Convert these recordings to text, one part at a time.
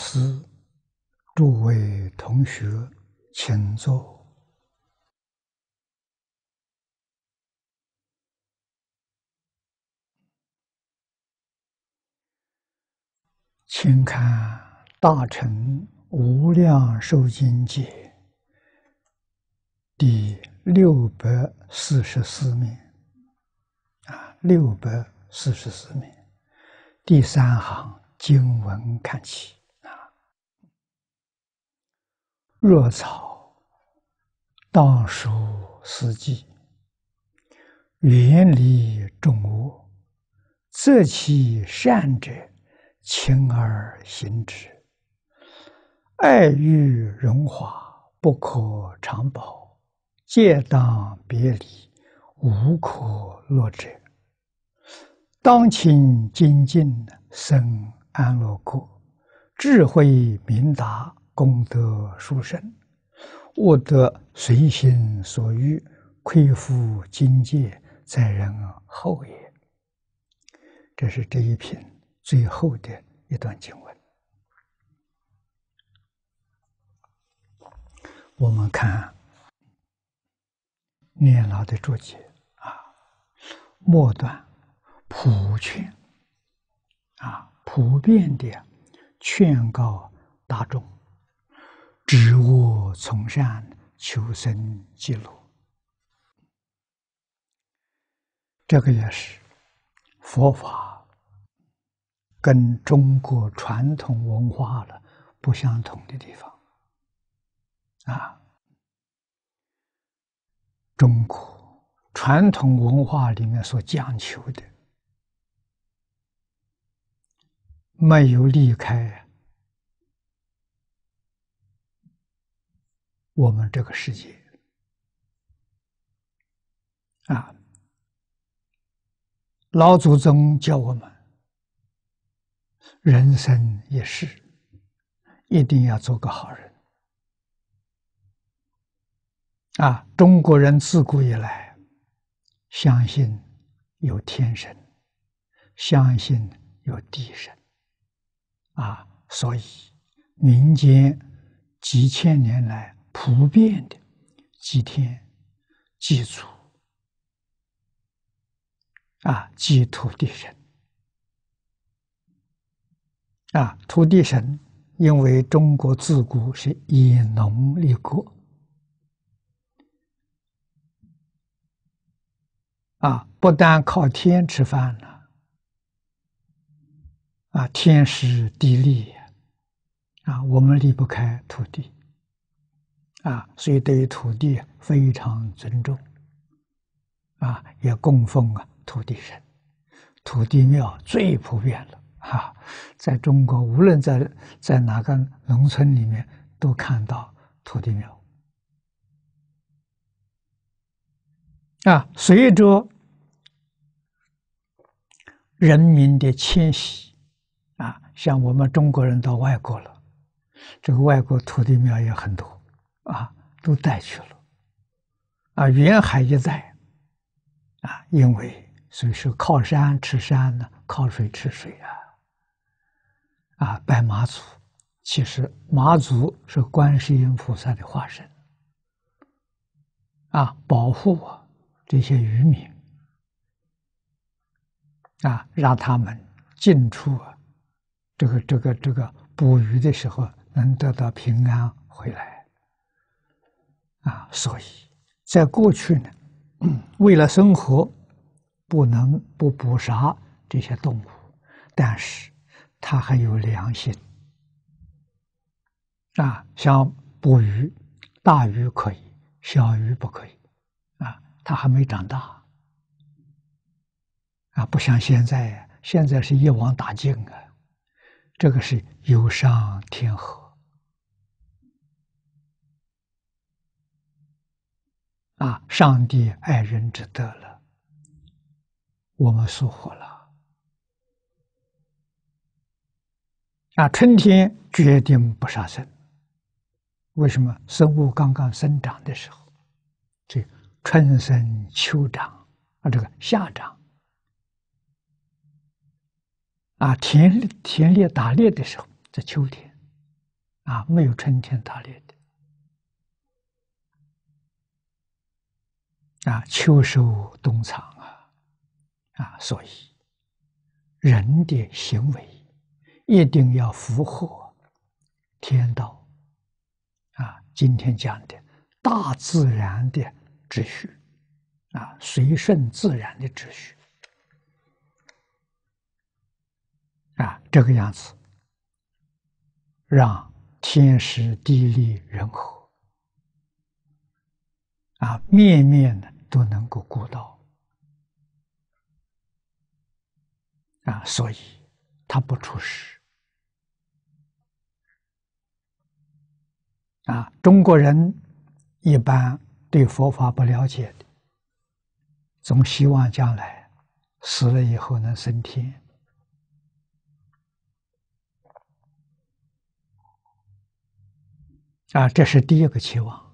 师、诸位同学，请坐。请看《大乘无量寿经解》第六百四十四面，啊，六百四十四面，第三行经文看起啊，若草当属四季，远离众恶，择其善者。轻而行之，爱欲荣华不可长保，戒当别离，无可乐者。当亲精进，生安乐国，智慧明达，功德殊胜，悟得随心所欲，亏负境界，在人后也。这是这一品。最后的一段经文，我们看念老的注解啊，末段普劝啊，普遍的劝告大众，知恶从善，求生极乐。这个也是佛法。跟中国传统文化了不相同的地方，啊，中国传统文化里面所讲求的，没有离开我们这个世界，啊，老祖宗教我们。人生一世，一定要做个好人。啊，中国人自古以来相信有天神，相信有地神，啊，所以民间几千年来普遍的祭天、祭祖，啊，祭土地神。啊，土地神，因为中国自古是以农立国，啊，不但靠天吃饭了，啊，天时地利，啊，我们离不开土地，啊，所以对于土地非常尊重，啊，也供奉啊土地神，土地庙最普遍了。哈，在中国，无论在在哪个农村里面，都看到土地庙。啊，随着人民的迁徙，啊，像我们中国人到外国了，这个外国土地庙也很多，啊，都带去了。啊，云海一带，啊，因为所以说靠山吃山呢，靠水吃水啊。啊，拜妈祖，其实妈祖是观世音菩萨的化身，啊，保护我这些渔民，啊，让他们进出啊，这个这个这个捕鱼的时候能得到平安回来，啊，所以在过去呢，为了生活，不能不捕杀这些动物，但是。他还有良心啊，像捕鱼，大鱼可以，小鱼不可以啊。他还没长大啊，不像现在，现在是一网打尽啊。这个是有伤天和啊，上帝爱人之德了，我们疏忽了。啊，春天决定不杀生。为什么？生物刚刚生长的时候，这春生秋长啊，这个夏长啊，田田猎打猎的时候，在秋天，啊，没有春天打猎的，啊，秋收冬藏啊，啊，所以人的行为一定要符合天道，啊，今天讲的大自然的秩序，啊，随顺自然的秩序。啊，这个样子，让天时地利人和，啊，面面的都能够顾到，啊，所以他不出事。啊，中国人一般对佛法不了解的，总希望将来死了以后能升天。啊，这是第一个期望。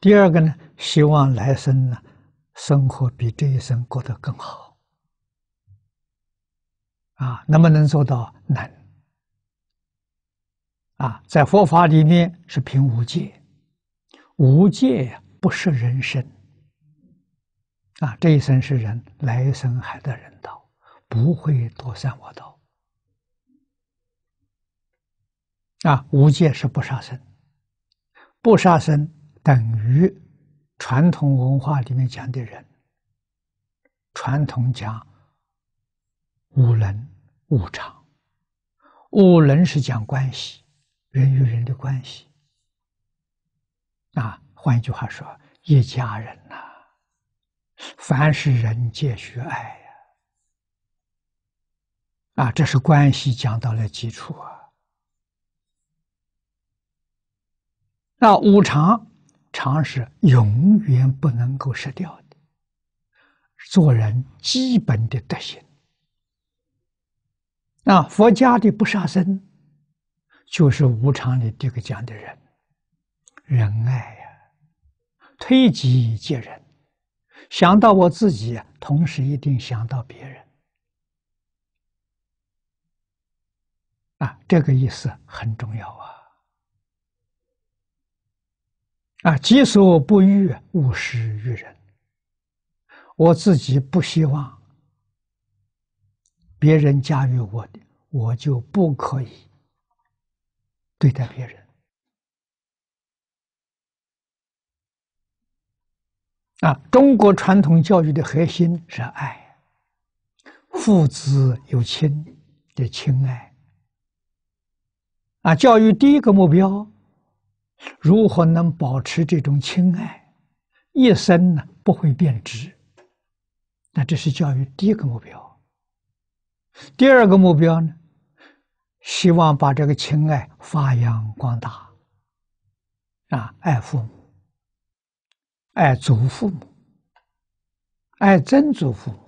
第二个呢，希望来生呢，生活比这一生过得更好。啊，能不能做到？能。啊，在佛法里面是凭无戒，无戒，不是人生。啊，这一生是人，来生还得人道，不会堕三恶道。啊，无戒是不杀生，不杀生等于传统文化里面讲的人。传统讲五能五常，五能是讲关系，人与人的关系。啊，换一句话说，一家人呐，凡是人皆需爱呀。啊，这是关系讲到了基础啊。那五常，常是永远不能够失掉的，做人基本的德行。那佛家的不杀生，就是无常里这个讲的人，仁爱呀，推己及人，想到我自己，同时一定想到别人，啊，这个意思很重要啊。啊，己所不欲，勿施于人。我自己不希望别人加于我的，我就不可以对待别人。啊，中国传统教育的核心是爱，父子有亲的亲爱。啊，教育第一个目标。如何能保持这种亲爱，一生呢不会变质？那这是教育第一个目标。第二个目标呢，希望把这个亲爱发扬光大。啊，爱父母，爱祖父母，爱曾祖父母，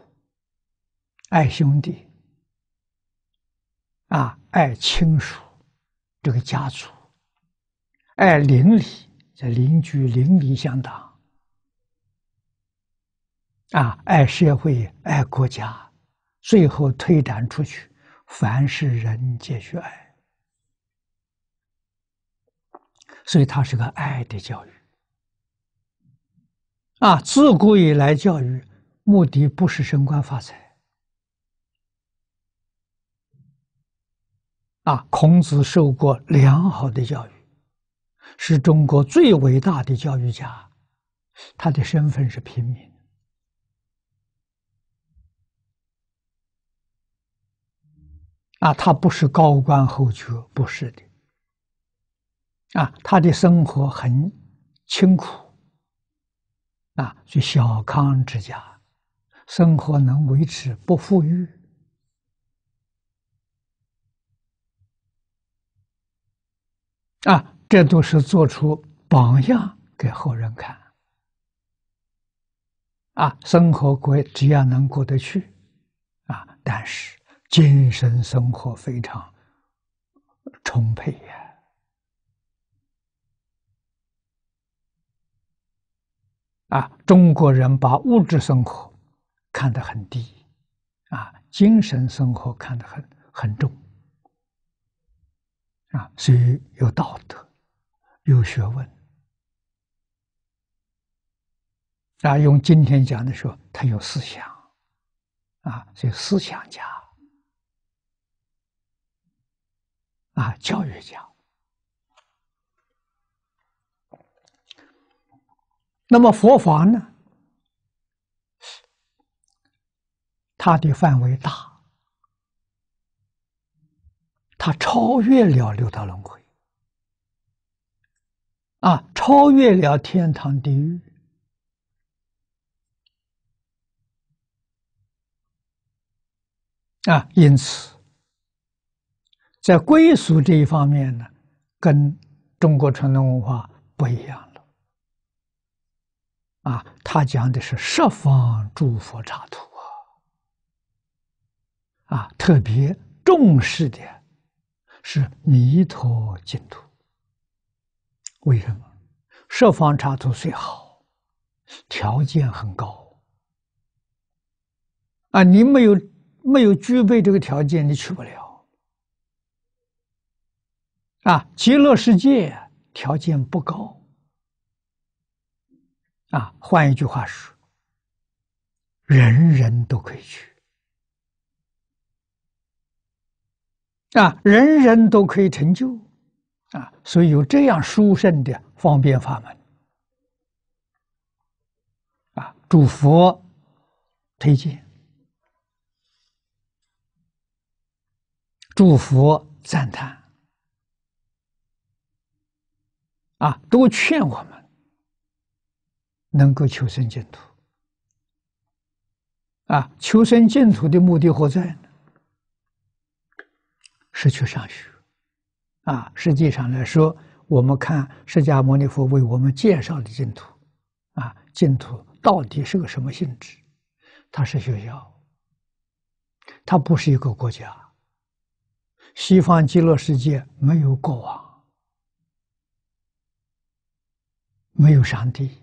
爱兄弟，啊，爱亲属，这个家族。爱邻里，在邻居邻里相当啊！爱社会，爱国家，最后推展出去，凡是人皆需爱，所以它是个爱的教育啊！自古以来，教育目的不是升官发财啊！孔子受过良好的教育。是中国最伟大的教育家，他的身份是平民。啊，他不是高官厚爵，不是的。啊，他的生活很清苦。啊，是小康之家，生活能维持，不富裕。啊。这都是做出榜样给后人看，啊，生活过只要能过得去，啊，但是精神生活非常充沛呀，啊，中国人把物质生活看得很低，啊，精神生活看得很很重。啊，所以有道德，有学问啊。用今天讲的说，他有思想啊，所以思想家啊，教育家。那么佛法呢？它的范围大，它超越了六道轮回，啊，超越了天堂地狱，啊，因此，在归属这一方面呢，跟中国传统文化不一样了，啊，他讲的是十方诸佛刹土。啊，特别重视的是弥陀净土。为什么？设方刹土虽好，条件很高啊！你没有没有具备这个条件，你去不了。啊，极乐世界条件不高啊。换一句话说，人人都可以去。啊，人人都可以成就，啊，所以有这样殊胜的方便法门，啊，祝佛推荐，祝佛赞叹，啊，都劝我们能够求生净土，啊，求生净土的目的何在呢？是去上学，啊，实际上来说，我们看释迦牟尼佛为我们介绍的净土，啊，净土到底是个什么性质？它是学校，它不是一个国家。西方极乐世界没有国王，没有上帝，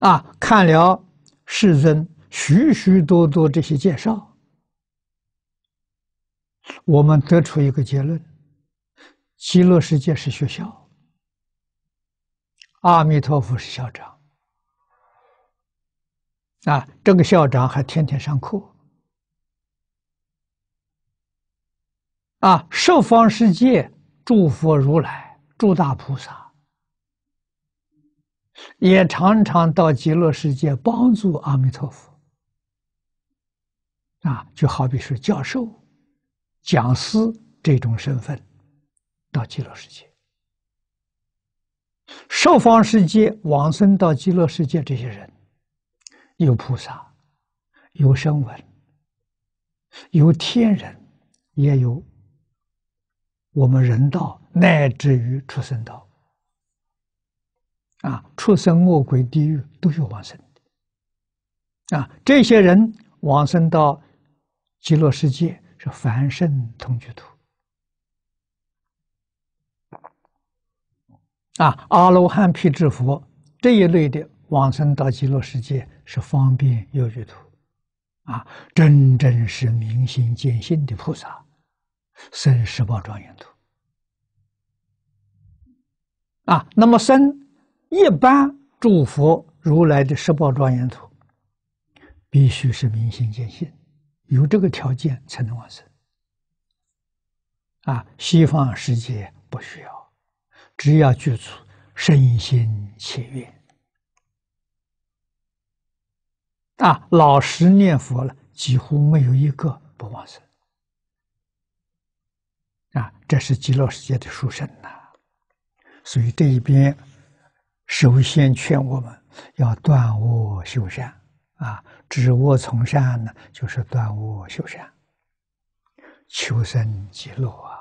啊，看了世尊。许许多多这些介绍，我们得出一个结论：极乐世界是学校，阿弥陀佛是校长。啊，这个校长还天天上课。啊，十方世界诸佛如来、诸大菩萨，也常常到极乐世界帮助阿弥陀佛。啊，就好比是教授、讲师这种身份，到极乐世界、受方世界往生到极乐世界，这些人有菩萨，有声闻，有天人，也有我们人道，乃至于畜生道。啊，畜生、恶鬼、地狱都有往生的。啊，这些人往生到。极乐世界是凡圣同居土啊，阿罗汉、辟支佛这一类的往生到极乐世界是方便有余土啊，真正是明心见性的菩萨，生十宝庄严土啊。那么生一般诸佛如来的十宝庄严土，必须是明心见性。有这个条件才能往生啊！西方世界不需要，只要具足身心切愿啊，老实念佛了，几乎没有一个不往生啊！这是极乐世界的殊胜呐！所以这一边首先劝我们要断恶修善。啊，止恶从善呢，就是断恶修善，求生极乐啊！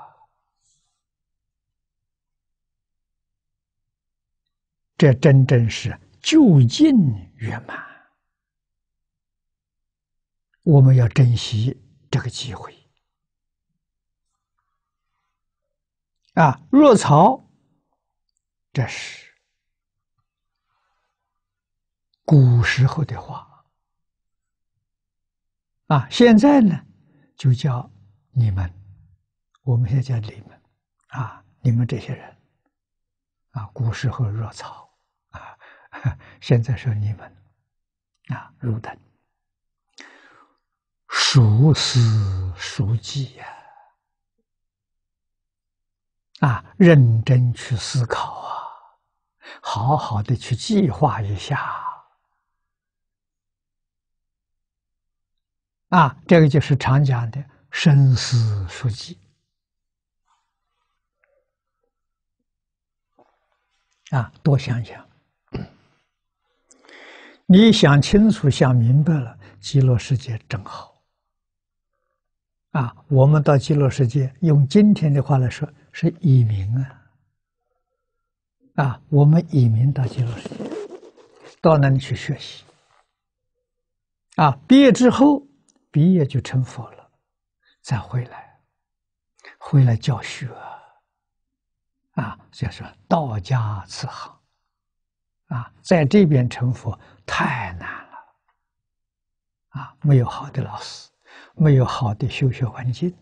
这真正是就近圆满。我们要珍惜这个机会啊！若曹，这是古时候的话啊，现在呢就叫你们，我们现在叫你们啊，你们这些人啊，古时候若草啊，现在说你们啊，汝等熟思熟记呀，啊，认真去思考啊，好好的去计划一下。啊，这个就是常讲的深思熟计啊，多想想。你想清楚、想明白了，极乐世界正好。啊，我们到极乐世界，用今天的话来说，是移民啊。啊，我们移民到极乐世界，到那里去学习。啊，毕业之后。毕业就成佛了，再回来，回来教学，啊，就是道家慈航，啊，在这边成佛太难了，啊，没有好的老师，没有好的修学环境，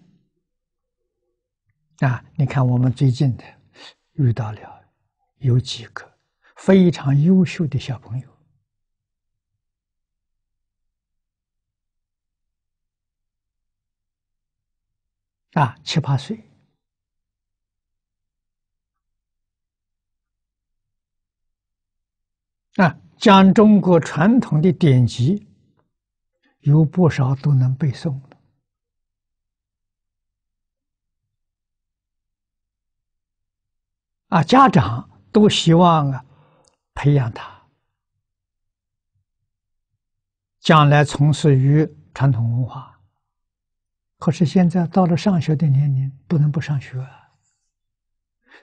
啊，你看我们最近的遇到了有几个非常优秀的小朋友。啊，七八岁。啊，讲中国传统的典籍，有不少都能背诵啊，家长都希望啊，培养他，将来从事于传统文化。可是现在到了上学的年龄，不能不上学。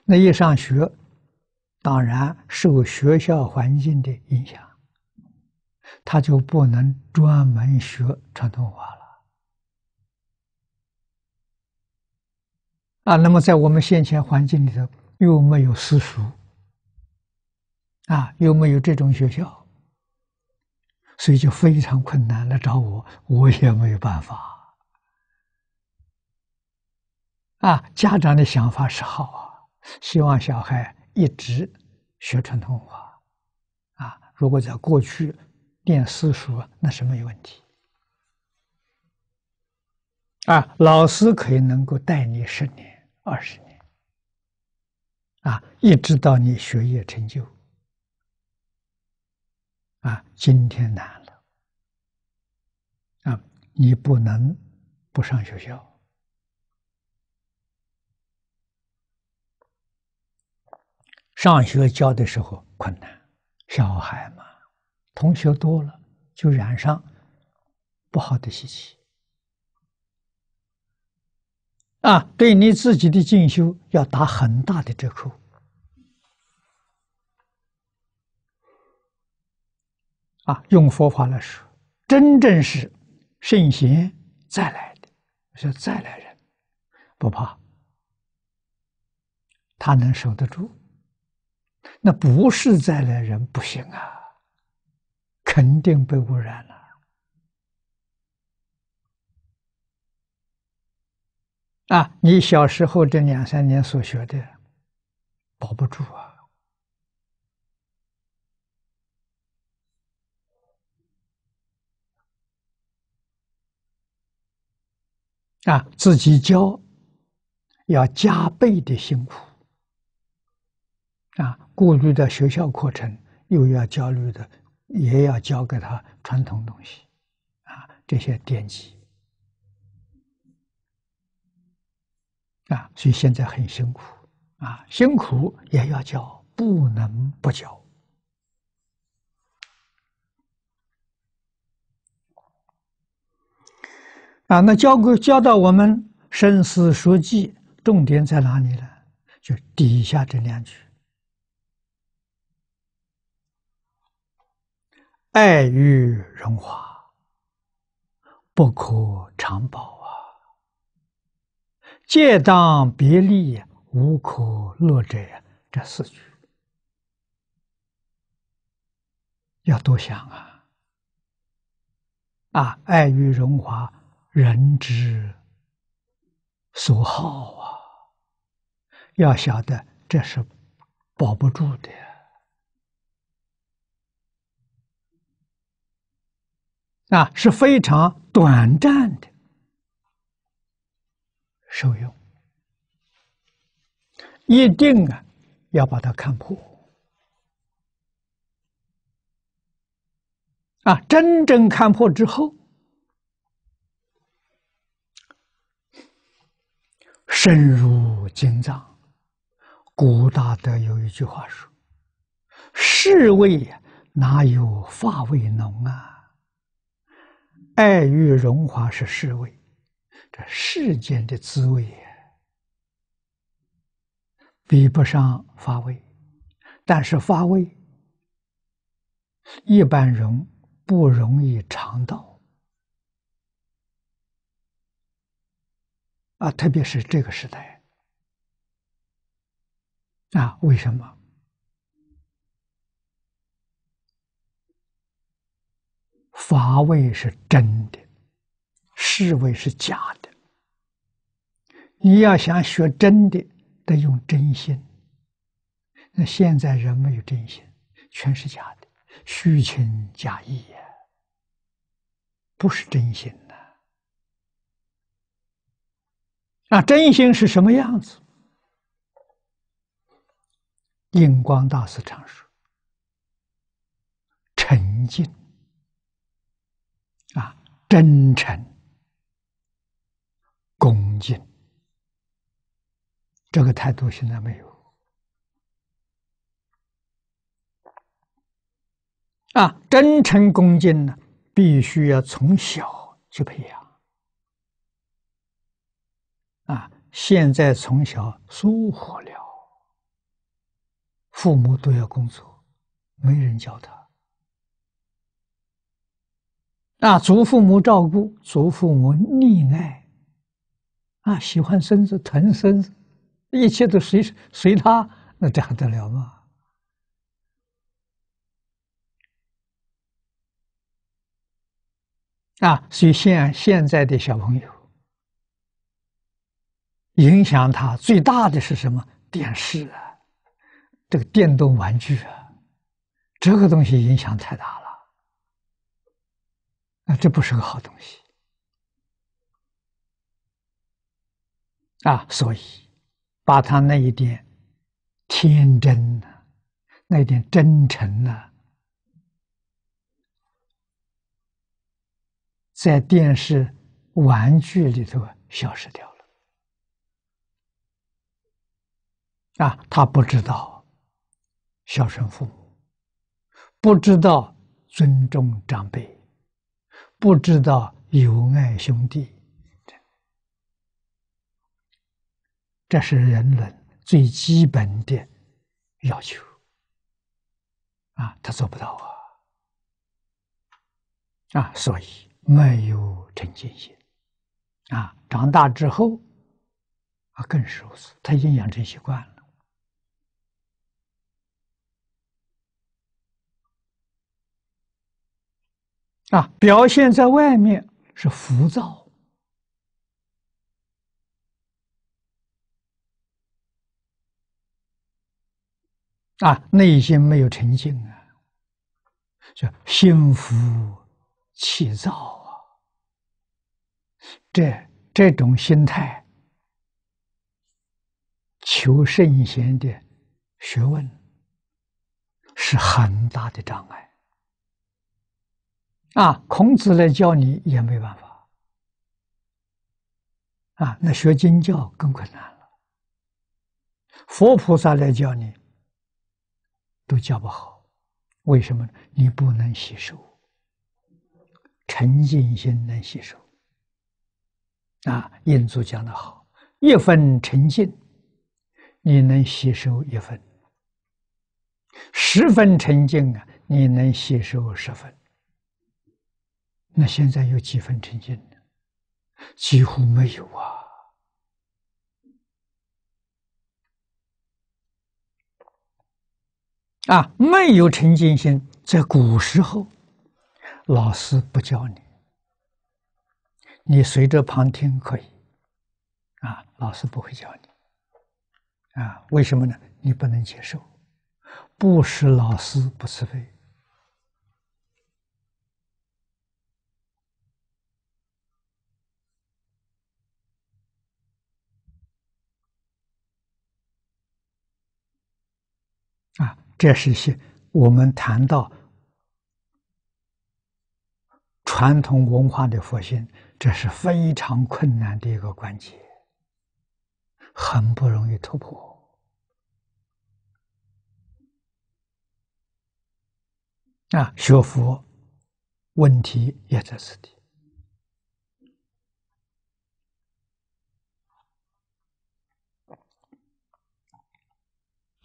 那一上学，当然受学校环境的影响，他就不能专门学传统文化了。啊，那么在我们先前环境里头，又没有私塾，啊，又没有这种学校，所以就非常困难。来找我，我也没有办法。啊，家长的想法是好啊，希望小孩一直学传统文化，啊，如果在过去念私塾，那是没有问题，啊，老师可以能够带你十年、二十年，啊，一直到你学业成就，啊，今天难了，啊，你不能不上学校。上学教的时候困难，小孩嘛，同学多了就染上不好的习气啊，对你自己的进修要打很大的折扣啊。用佛法来说，真正是圣贤再来的，是再来人，不怕，他能守得住。那不是再来人不行啊，肯定被污染了啊！你小时候这两三年所学的，保不住啊！啊，自己教要加倍的辛苦。啊，过滤的学校课程又要焦虑的，也要教给他传统东西，啊，这些典籍，啊，所以现在很辛苦，啊，辛苦也要教，不能不教。啊，那教过教到我们深思熟记，重点在哪里呢？就底下这两句。爱与荣华，不可长保啊！借当别离，无可乐者。这四句要多想啊！啊，爱欲荣华，人之所好啊！要晓得这是保不住的，啊，是非常短暂的受用，一定啊要把它看破。啊，真正看破之后，深入经藏。古大德有一句话说：“世味哪有法味浓啊？爱欲荣华是世味，这世间的滋味比不上发味，但是发味一般人。”不容易尝到啊，特别是这个时代啊，为什么？法味是真的，世味是假的。你要想学真的，得用真心。那现在人没有真心，全是假的，虚情假意呀。不是真心的啊！真心是什么样子？印光大师常说：“沉静，真诚、恭敬。”这个态度现在没有啊！真诚恭敬呢？必须要从小去培养啊！现在从小疏忽了，父母都要工作，没人教他啊！祖父母照顾，祖父母溺爱啊，喜欢孙子，疼孙子，一切都随随他，那这还得了吗？啊，所以现现在的小朋友，影响他最大的是什么？电视啊，这个电动玩具啊，这个东西影响太大了。啊，这不是个好东西。啊，所以把他那一点天真呢，那一点真诚呢。在电视、玩具里头消失掉了啊！他不知道孝顺父母，不知道尊重长辈，不知道友爱兄弟，这是人伦最基本的要求啊！他做不到啊！啊，所以。没有成见心，啊，长大之后，啊，更是如此。他已经养成习惯了，啊，表现在外面是浮躁，啊，内心没有沉静啊，叫心浮气躁啊，这这种心态，求圣贤的学问是很大的障碍。啊！孔子来教你也没办法啊，那学经教更困难了。佛菩萨来教你，都教不好，为什么？你不能吸收。沉静心能吸收啊！印祖讲的好，一分沉静，你能吸收一分；十分沉静啊，你能吸收十分。那现在有几分沉静呢？几乎没有啊！啊，没有沉静心，在古时候，老师不教你，你随着旁听可以，啊，老师不会教你，啊，为什么呢？你不能接受，不是老师不慈悲。啊，这是些我们谈到传统文化的复兴，这是非常困难的一个关节，很不容易突破。啊，学佛问题也在此地。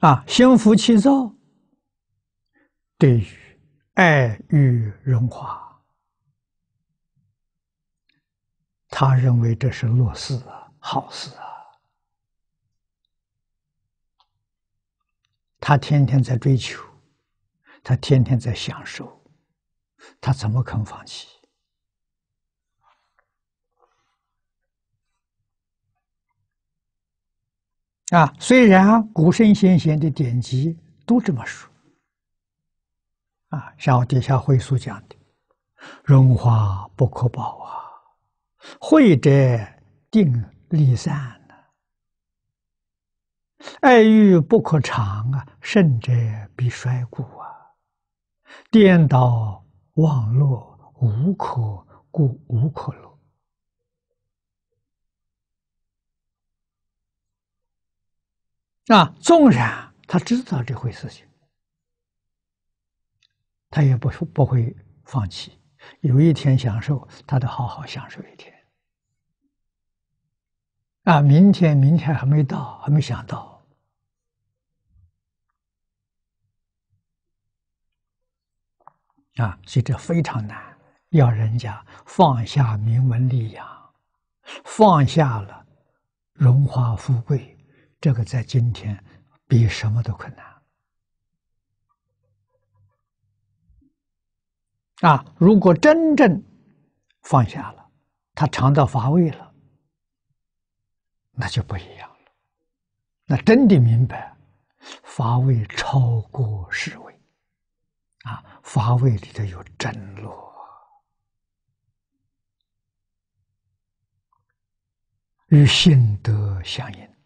啊，心浮气躁，对于爱欲荣华，他认为这是乐事啊，好事啊。他天天在追求，他天天在享受，他怎么肯放弃？啊，虽然古圣先贤的典籍都这么说，啊，像我底下会所讲的，“荣华不可保啊，慧者定离散呐，爱欲不可长啊，胜者必衰故啊，颠倒忘乐无可故无可乐。”啊，纵然他知道这回事情，他也不不会放弃。有一天享受，他得好好享受一天。啊，明天，明天还没到，还没想到。啊，所以这非常难，要人家放下名闻利养，放下了荣华富贵。这个在今天比什么都困难啊！如果真正放下了，他尝到乏味了，那就不一样了。那真的明白，乏味超过世味啊！乏味里头有真乐，与心得相应。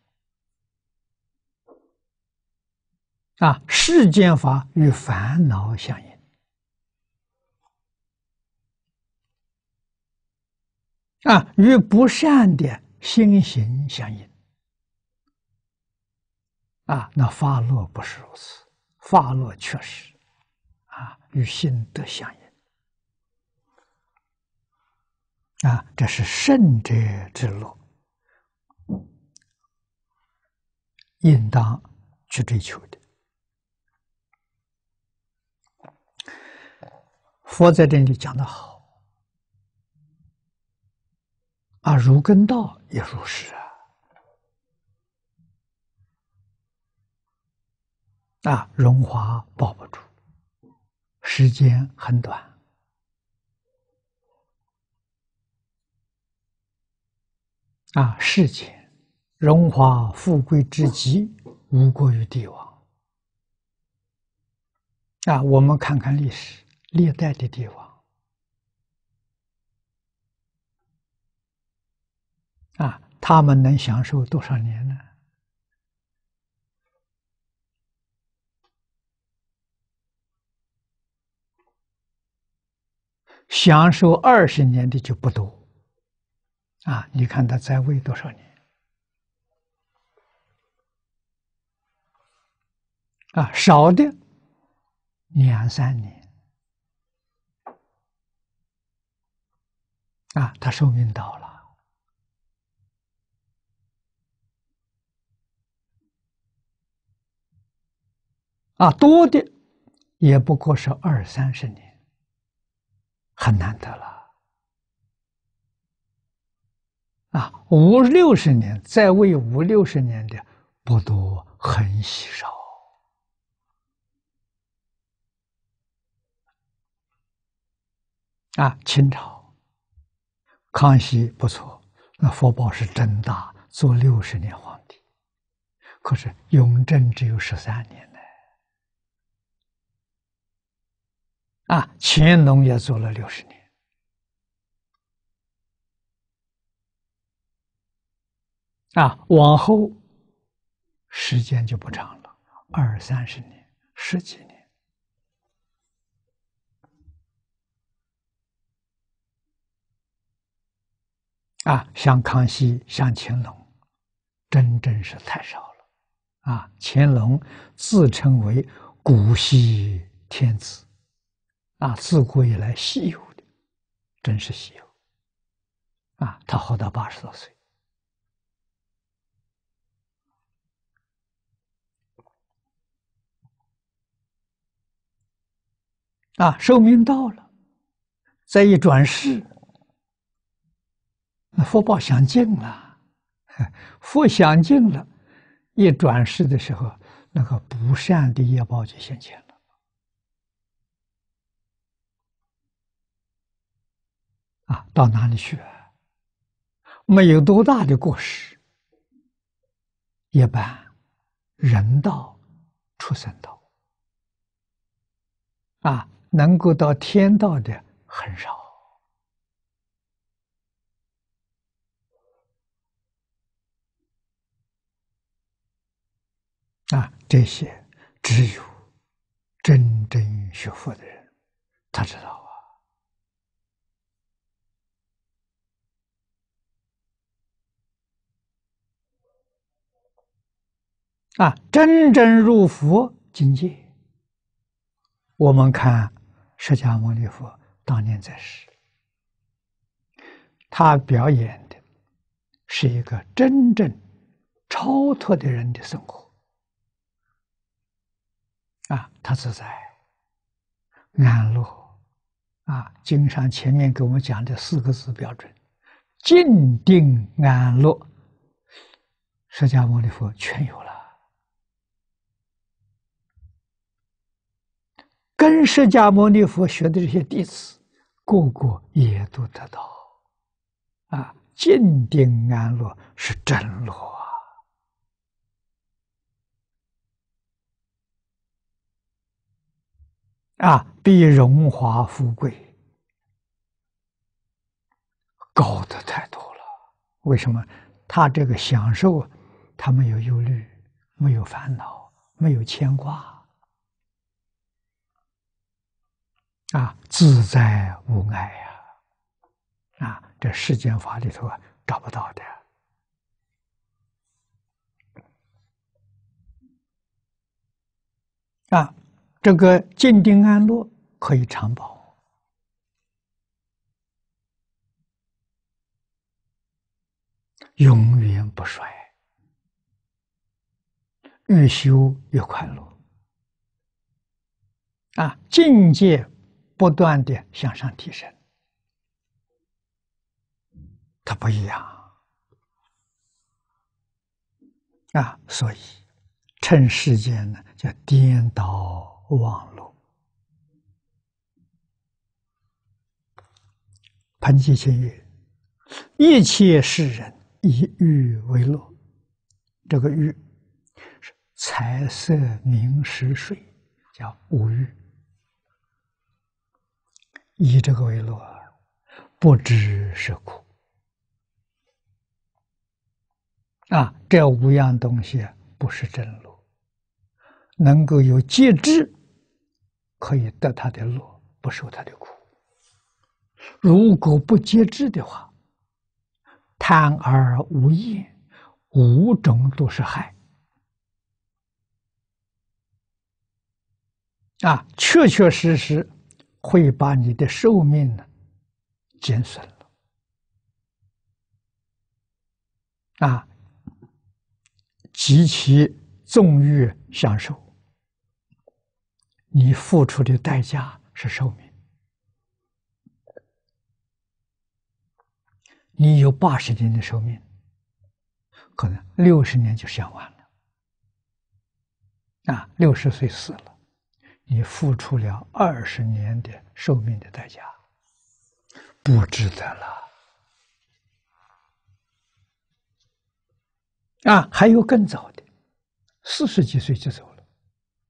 啊，世间法与烦恼相应，啊，与不善的心行相应，啊，那发乐不是如此，发乐确实，啊，与心得相应，啊，这是圣者之路，应当去追求的。佛在这里讲的好，啊，如根道也如是啊，啊，荣华保不住，时间很短，啊，世间荣华富贵之极，无过于帝王，啊，我们看看历史。历代的帝王啊，他们能享受多少年呢？享受二十年的就不多啊！你看他在位多少年啊？少的两三年。啊他寿命到了。啊多的也不过是二三十年很难得了。啊五六十年在位五六十年的不多很稀少。啊清朝康熙不错，那福报是真大，做六十年皇帝。可是雍正只有十三年呢。啊，乾隆也做了六十年。啊，往后时间就不长了，二三十年，十几年。啊，像康熙、像乾隆，真正是太少了。啊，乾隆自称为古稀天子，啊，自古以来稀有的，真是稀有。啊，他活到八十多岁。啊，寿命到了，再一转世，那福报享尽了，福享尽了，一转世的时候，那个不善的业报就现前了。啊，到哪里去？没有多大的过失，一般人道、畜生道，啊。能够到天道的很少啊，这些只有真正学佛的人，他知道啊，啊，真正入佛境界，我们看。释迦牟尼佛当年在世，他表演的是一个真正超脱的人的生活啊，他自在安乐啊。经上前面给我们讲的四个字标准：静定安乐，释迦牟尼佛全有了。跟释迦牟尼佛学的这些弟子，个个也都得到啊，静定安乐是真乐啊，比荣华富贵高的太多了。为什么？他这个享受，他没有忧虑，没有烦恼，没有牵挂。啊，自在无碍呀！啊，这世间法里头啊，找不到的。啊，这个静定安乐可以长保，永远不衰，越修越快乐。啊，境界。不断的向上提升，它不一样啊！所以，趁世间呢，叫颠倒忘路。潘吉千曰：“一切世人以欲为乐，这个欲是财色名食睡，叫五欲。”以这个为乐，不知是苦啊！这五样东西不是真乐，能够有节制，可以得他的乐，不受他的苦。如果不节制的话，贪而无厌，五种都是害啊！确确实实。会把你的寿命呢减损了啊！极其纵欲享受，你付出的代价是寿命。你有八十年的寿命，可能六十年就想完了啊！六十岁死了。你付出了二十年的寿命的代价，不值得了。啊，还有更早的，四十几岁就走了，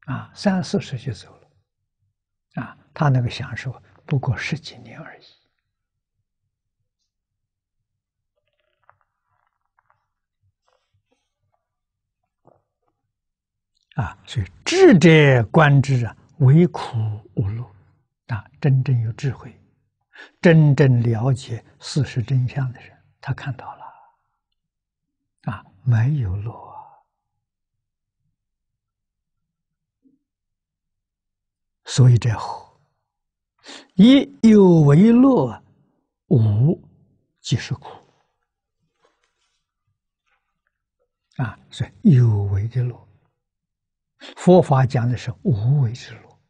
啊，三四十就走了，啊，他那个享受不过十几年而已。啊，所以智者观之啊，唯苦无乐。啊，真正有智慧、真正了解事实真相的人，他看到了，啊，没有乐，所以这后一有为乐，无即是苦。啊，所以有为的乐。佛法讲的是无为之乐，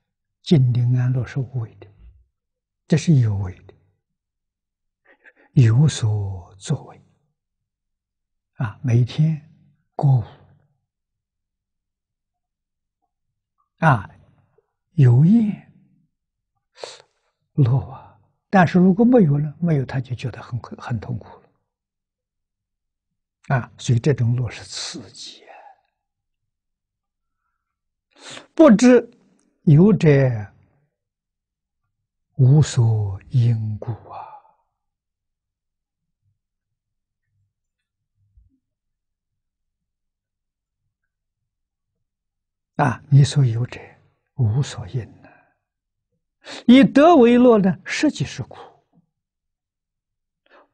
静定安乐是无为的，这是有为的，有所作为啊，每天过午啊，有业乐啊，但是如果没有了，没有他就觉得很很痛苦了啊，所以这种乐是刺激。不知有者无所因故啊！啊，你所有者无所因呢？以德为乐呢，实际是苦；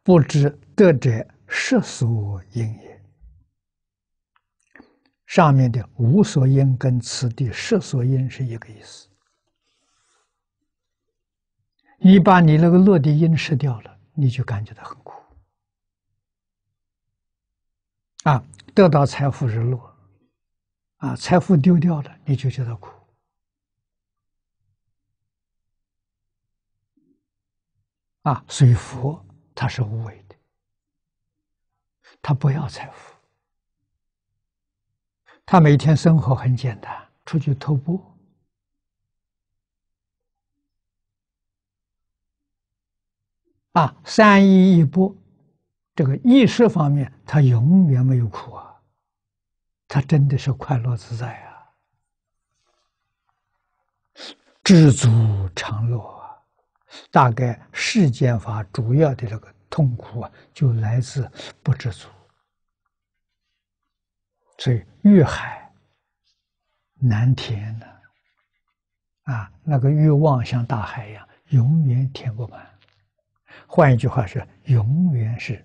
不知得者实所因也。上面的无所因跟此地实所因是一个意思。你把你那个乐的因失掉了，你就感觉到很苦。啊，得到财富是乐，啊，财富丢掉了，你就觉得苦。啊，所以佛他是无为的，他不要财富。他每天生活很简单，出去徒步，啊，三衣一钵，这个意识方面，他永远没有苦啊，他真的是快乐自在啊，知足常乐。大概世间法主要的这个痛苦啊，就来自不知足。所以欲海难填呢，啊，那个欲望像大海一样，永远填不满。换一句话是，永远是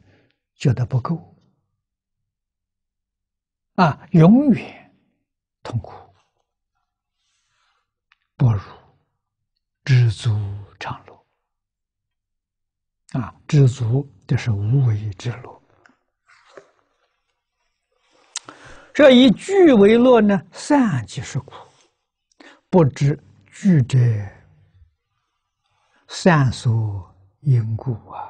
觉得不够，啊，永远痛苦，不如知足常乐。啊，知足这是无为之乐。这以聚为乐呢，散即是苦。不知聚者，散所因故啊。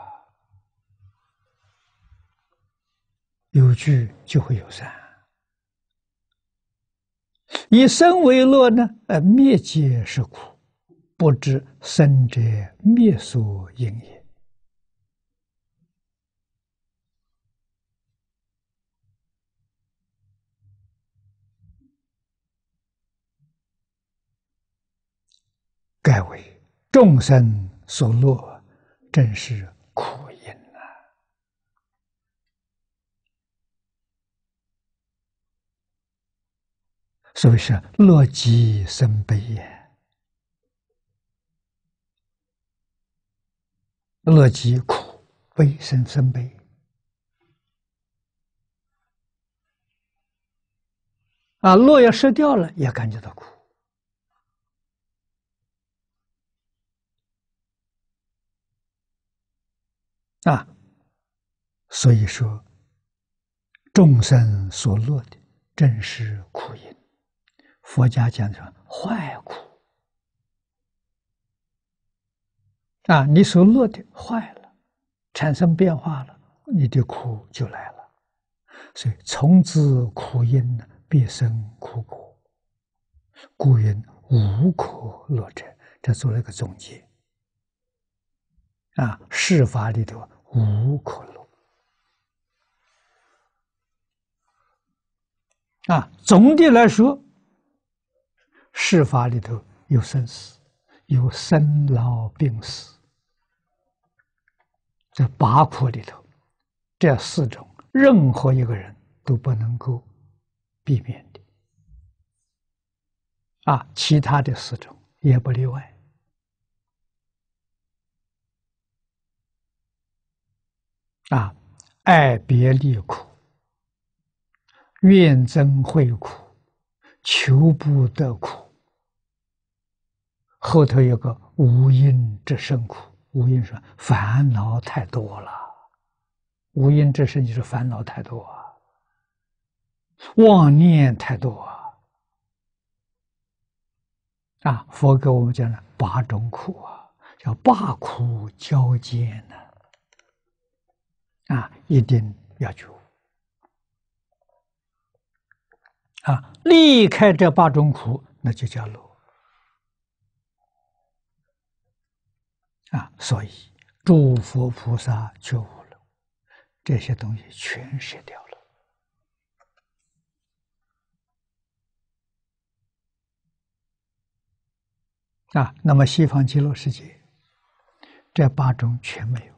有聚就会有散。以生为乐呢，呃，灭皆是苦。不知生者灭所因也。盖为众生所乐，正是苦因呐。所以是乐极生悲也，乐极苦，悲生生悲啊，乐要失掉了，也感觉到苦。啊，所以说，众生所乐的正是苦因。佛家讲的坏苦啊，你所乐的坏了，产生变化了，你的苦就来了。所以从之苦因呢，必生苦果。故云无可乐者，这做了一个总结。啊，世法里头无可乐。啊，总的来说，世法里头有生死，有生老病死，在八苦里头，这四种，任何一个人都不能够避免的。啊，其他的四种也不例外。啊，爱别离苦。怨憎会苦，求不得苦，后头有个无因之生苦。无因说烦恼太多了，无因之生就是烦恼太多啊，妄念太多啊！啊，佛给我们讲了八种苦啊，叫八苦交煎呢。啊一定要觉。啊，离开这八种苦，那就叫乐。啊，所以诸佛菩萨觉悟了，这些东西全舍掉了。啊，那么西方极乐世界，这八种全没有。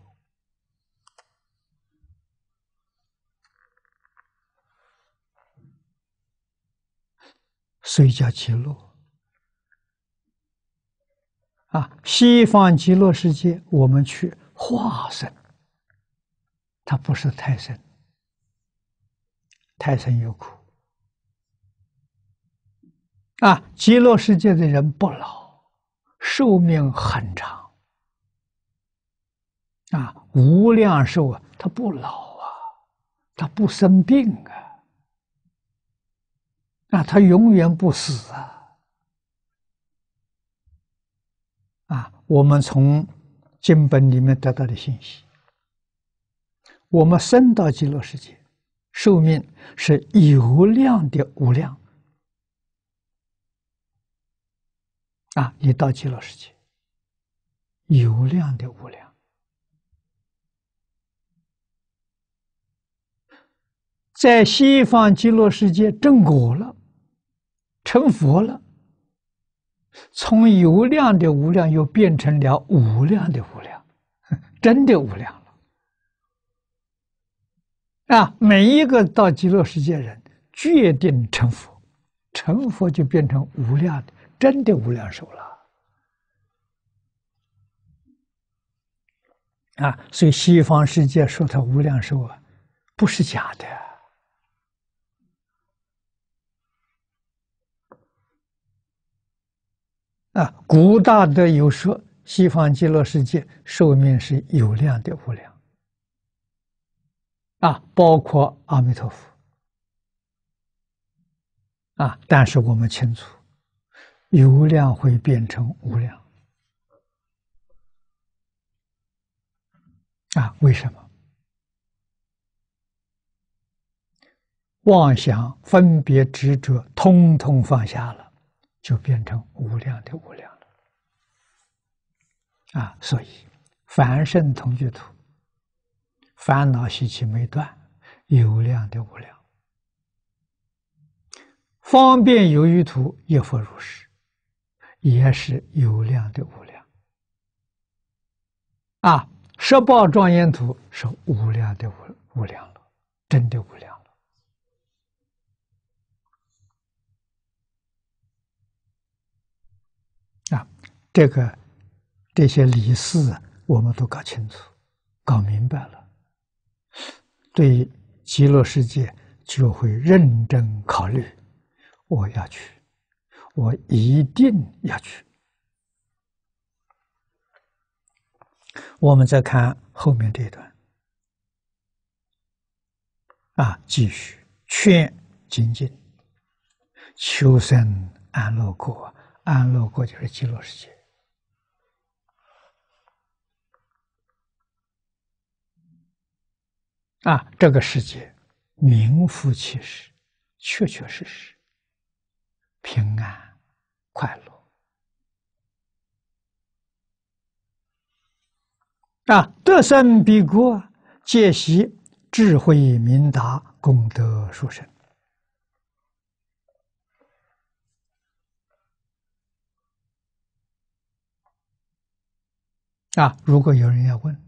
所以叫极乐啊！西方极乐世界，我们去化身，它不是太深，太深有苦啊！极乐世界的人不老，寿命很长啊，无量寿啊，他不老啊，他不生病啊。那他永远不死啊！啊，我们从经本里面得到的信息，我们生到极乐世界，寿命是有量的无量啊！你到极乐世界，有量的无量，在西方极乐世界正果了。成佛了，从有量的无量又变成了无量的无量，真的无量了。啊，每一个到极乐世界人决定成佛，成佛就变成无量的，真的无量寿了。啊，所以西方世界说他无量寿啊，不是假的。啊，古大德有说，西方极乐世界寿命是有量的无量，啊，包括阿弥陀佛，啊，但是我们清楚，有量会变成无量，啊，为什么？妄想、分别、执着，通通放下了。就变成无量的无量了，啊！所以凡圣同居土，烦恼习气没断，有量的无量；方便有余土亦复如是，也是有量的无量。啊！十报庄严土是无量的无无量了，真的无量。啊，这个这些理事我们都搞清楚、搞明白了，对极乐世界就会认真考虑。我要去，我一定要去。我们再看后面这一段，啊，继续劝精进，求生安乐国。安乐国就是极乐世界啊！这个世界名副其实，确确实实平安快乐啊，得生彼国，皆悉智慧明达，功德殊胜。啊，如果有人要问，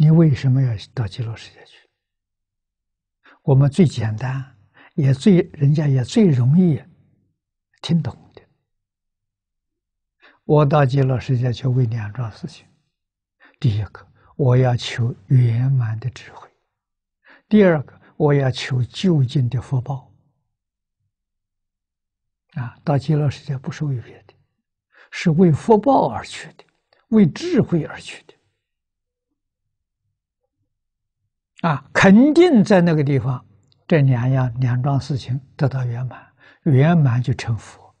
你为什么要到极乐世界去？我们最简单，也最人家也最容易听懂的。我到极乐世界去为两桩事情：第一个，我要求圆满的智慧；第二个，我要求究竟的福报。啊，到极乐世界不是为别的，是为福报而去的。为智慧而去的，啊，肯定在那个地方，这两样两桩事情得到圆满，圆满就成佛。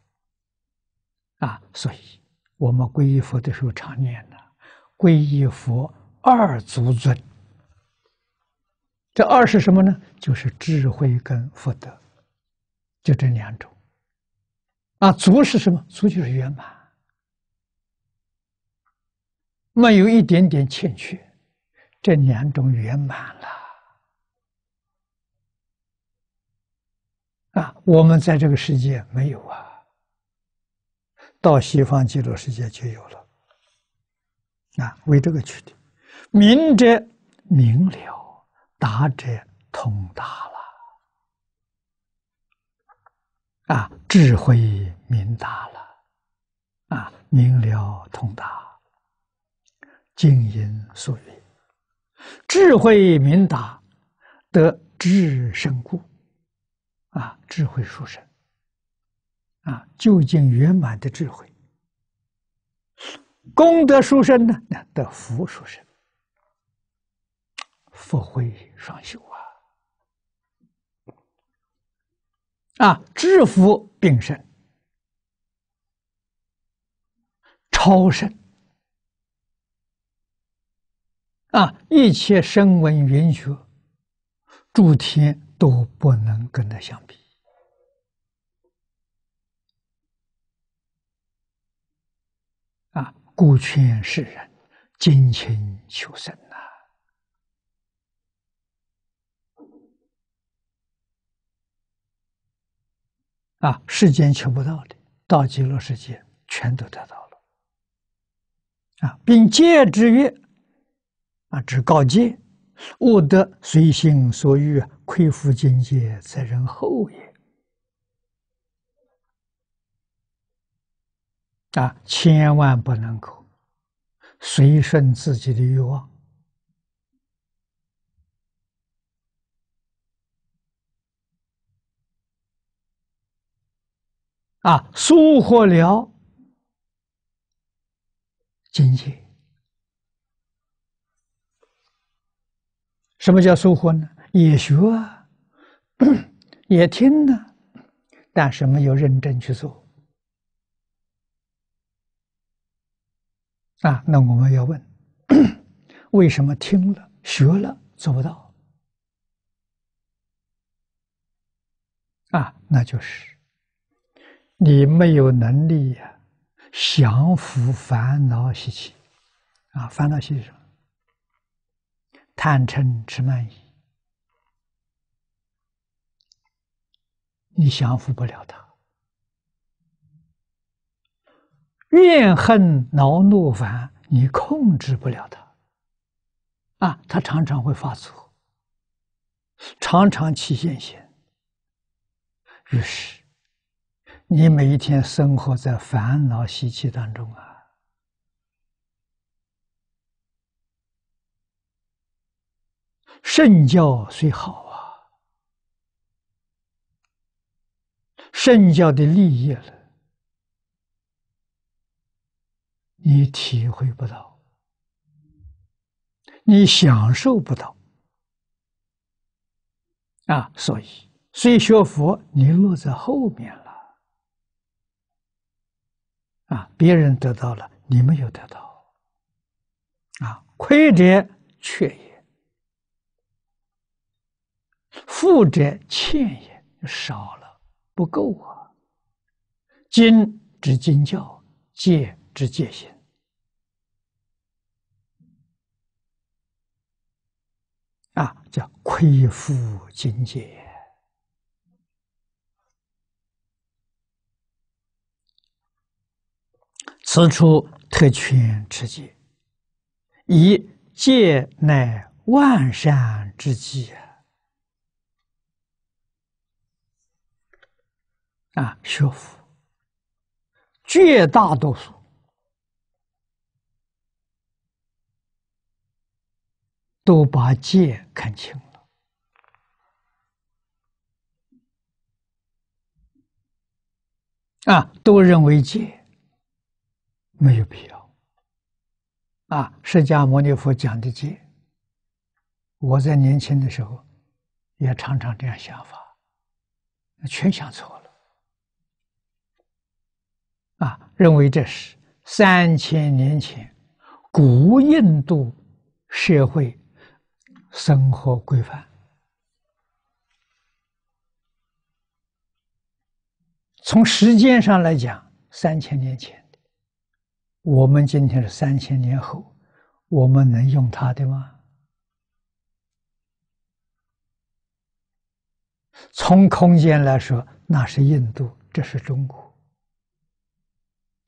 啊，所以我们皈依佛的时候常念的，皈依佛二足尊。这二是什么呢？就是智慧跟福德，就这两种。啊，足是什么？足就是圆满。没有一点点欠缺，这两种圆满了啊！我们在这个世界没有啊，到西方极乐世界就有了啊！为这个去的，明者明了，达者通达了啊！智慧明达了啊！明了通达。经因所曰：“智慧明达，得智身故。”啊，智慧殊胜，啊，究竟圆满的智慧，功德殊胜呢？那得福殊胜，福慧双修啊！啊，智福并生，超胜。啊！一切声闻缘觉，诸天都不能跟他相比。啊！故劝世人精勤求生呐！啊！世间求不到的，到极乐世界全都得到了。啊，并借之曰。啊！只告诫，勿得随心所欲，亏负境界，在人后也。啊！千万不能够随顺自己的欲望。啊！疏忽了境界。什么叫收获呢？也学啊，也听呢，但是没有认真去做。啊，那我们要问：为什么听了、学了做不到？啊，那就是你没有能力呀，降服烦恼习气。啊，烦恼习气什么？贪嗔痴慢疑，你降服不了他；怨恨恼怒烦，你控制不了他。啊，他常常会发作，常常起现行。于是，你每一天生活在烦恼习气当中啊。圣教虽好啊，圣教的利益了，你体会不到，你享受不到啊！所以，虽学佛，你落在后面了啊！别人得到了，你没有得到啊！亏者却也。富者欠也少了不够啊。金之金教戒之戒心。啊叫亏负境界此处特权持戒以戒乃万善之基啊。啊学佛，绝大多数都把戒看清了啊，都认为戒。没有必要啊！释迦牟尼佛讲的戒，我在年轻的时候也常常这样想法，全想错了啊！认为这是三千年前古印度社会生活规范，从时间上来讲，三千年前。我们今天是三千年后，我们能用它的吗？从空间来说，那是印度，这是中国。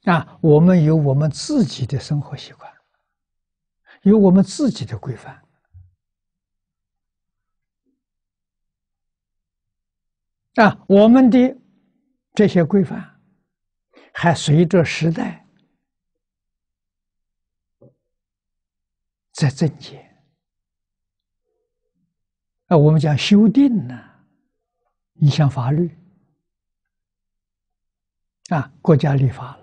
啊，我们有我们自己的生活习惯，有我们自己的规范。啊，我们的这些规范还随着时代。在增减啊，我们讲修订呢，一项法律啊，国家立法了，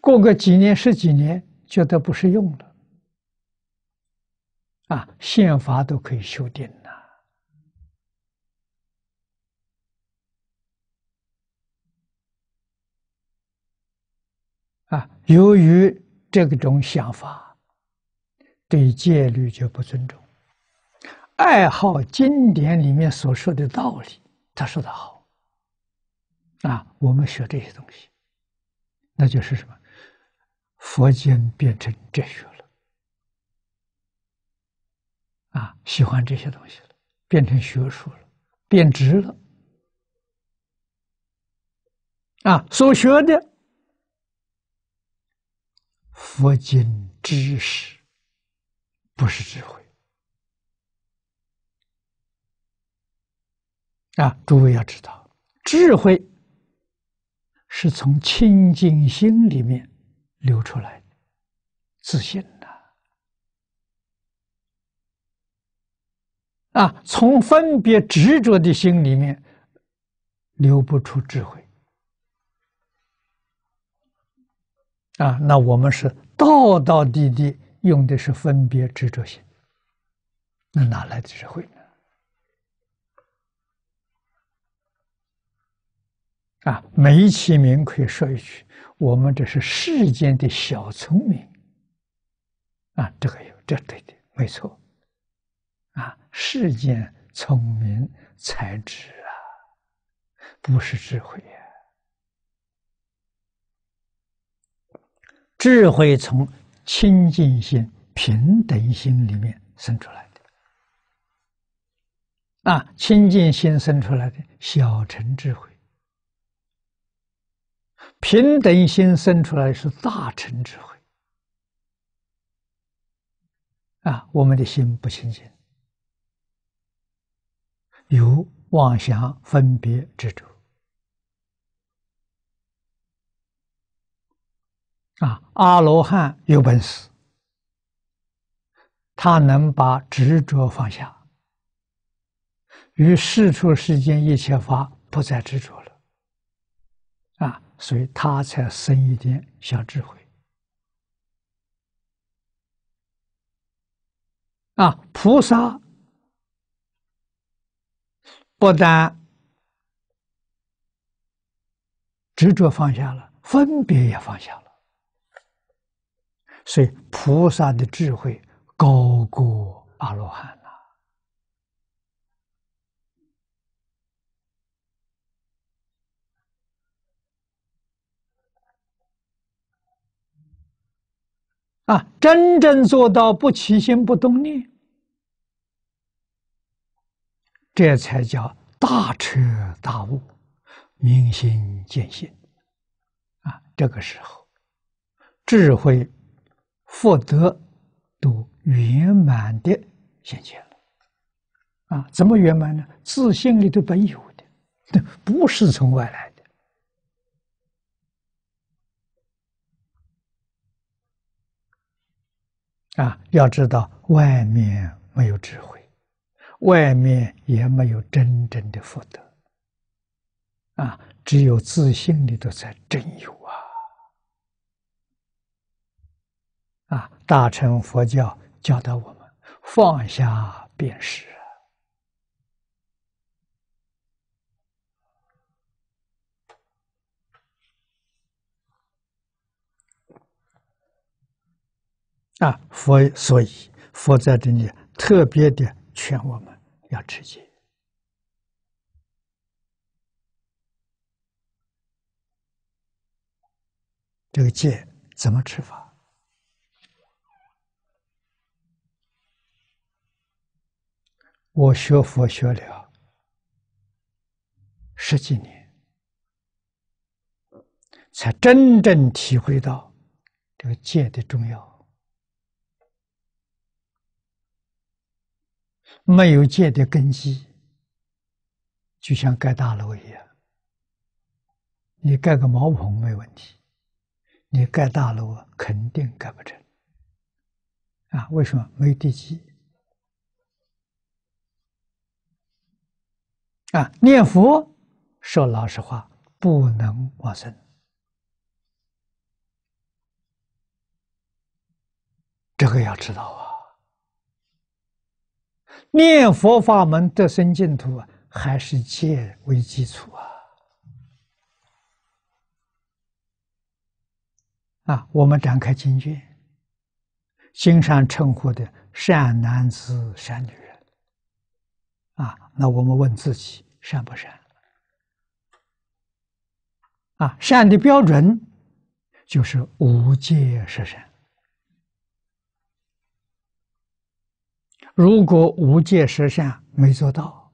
过个几年十几年，觉得不适用了。啊，宪法都可以修订了。啊，由于这种想法。对戒律就不尊重，爱好经典里面所说的道理，他说的好，啊，我们学这些东西，那就是什么？佛经变成哲学了，啊，喜欢这些东西了，变成学术了，变直了，啊，所学的佛经知识。不是智慧啊！诸位要知道，智慧是从清净心里面流出来，自信呐！啊，从分别执着的心里面流不出智慧啊！那我们是道道地地。用的是分别执着心，那哪来的智慧呢？啊，美其名可以说一句：我们这是世间的小聪明。啊，这个有，这对的，没错。啊，世间聪明才智啊，不是智慧呀。智慧从。清净心、平等心里面生出来的啊，清净心生出来的小乘智慧，平等心生出来是大乘智慧啊。我们的心不清净，有妄想、分别、执着。啊，阿罗汉有本事，他能把执着放下，于世出世间一切法不再执着了，所以他才生一点小智慧。啊，菩萨不但执着放下了，分别也放下了。所以，菩萨的智慧高过阿罗汉呐！啊，真正做到不起心不动念，这才叫大彻大悟、明心见性啊！这个时候，智慧、福德都圆满的现前了啊！怎么圆满呢？自信里头本有的，不是从外来的啊！要知道，外面没有智慧。外面也没有真正的福德，啊，只有自信里头才真有啊！啊，大乘佛教教导我们放下便是啊，佛所以佛在这里特别的。劝我们要持戒，这个戒怎么持法？我学佛学了十几年，才真正体会到这个戒的重要。没有戒的根基，就像盖大楼一样。你盖个茅棚没问题，你盖大楼，肯定盖不成。啊，为什么没地基？啊，念佛说老实话，不能往生，这个要知道啊。念佛法门得生净土啊，还是戒为基础啊！啊，我们展开经卷，经上称呼的善男子、善女人，啊，那我们问自己善不善？啊，善的标准就是无戒是善。如果无戒十善没做到，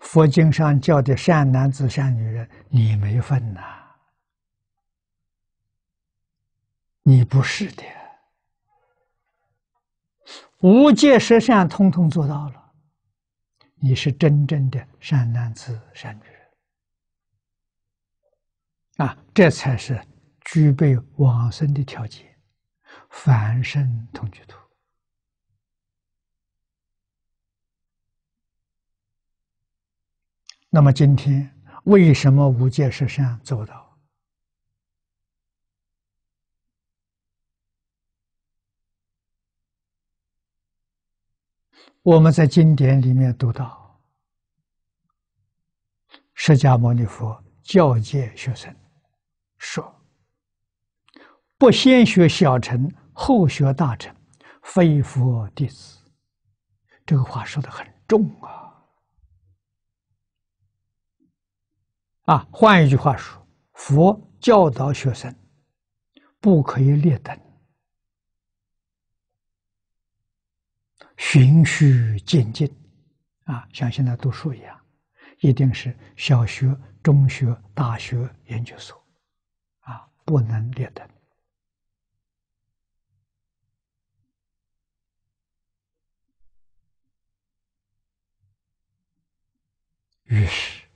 佛经上叫的善男子、善女人，你没份呐，你不是的。无戒十善通通做到了，你是真正的善男子、善女人啊！这才是具备往生的条件，凡圣同居土。那么今天为什么无戒十善做到？我们在经典里面读到，释迦牟尼佛教诫学生说：“不先学小乘，后学大乘，非佛弟子。”这个话说的很重啊。啊，换一句话说，佛教导学生不可以劣等，循序渐进。啊，像现在读书一样，一定是小学、中学、大学、研究所，啊，不能劣等。于是。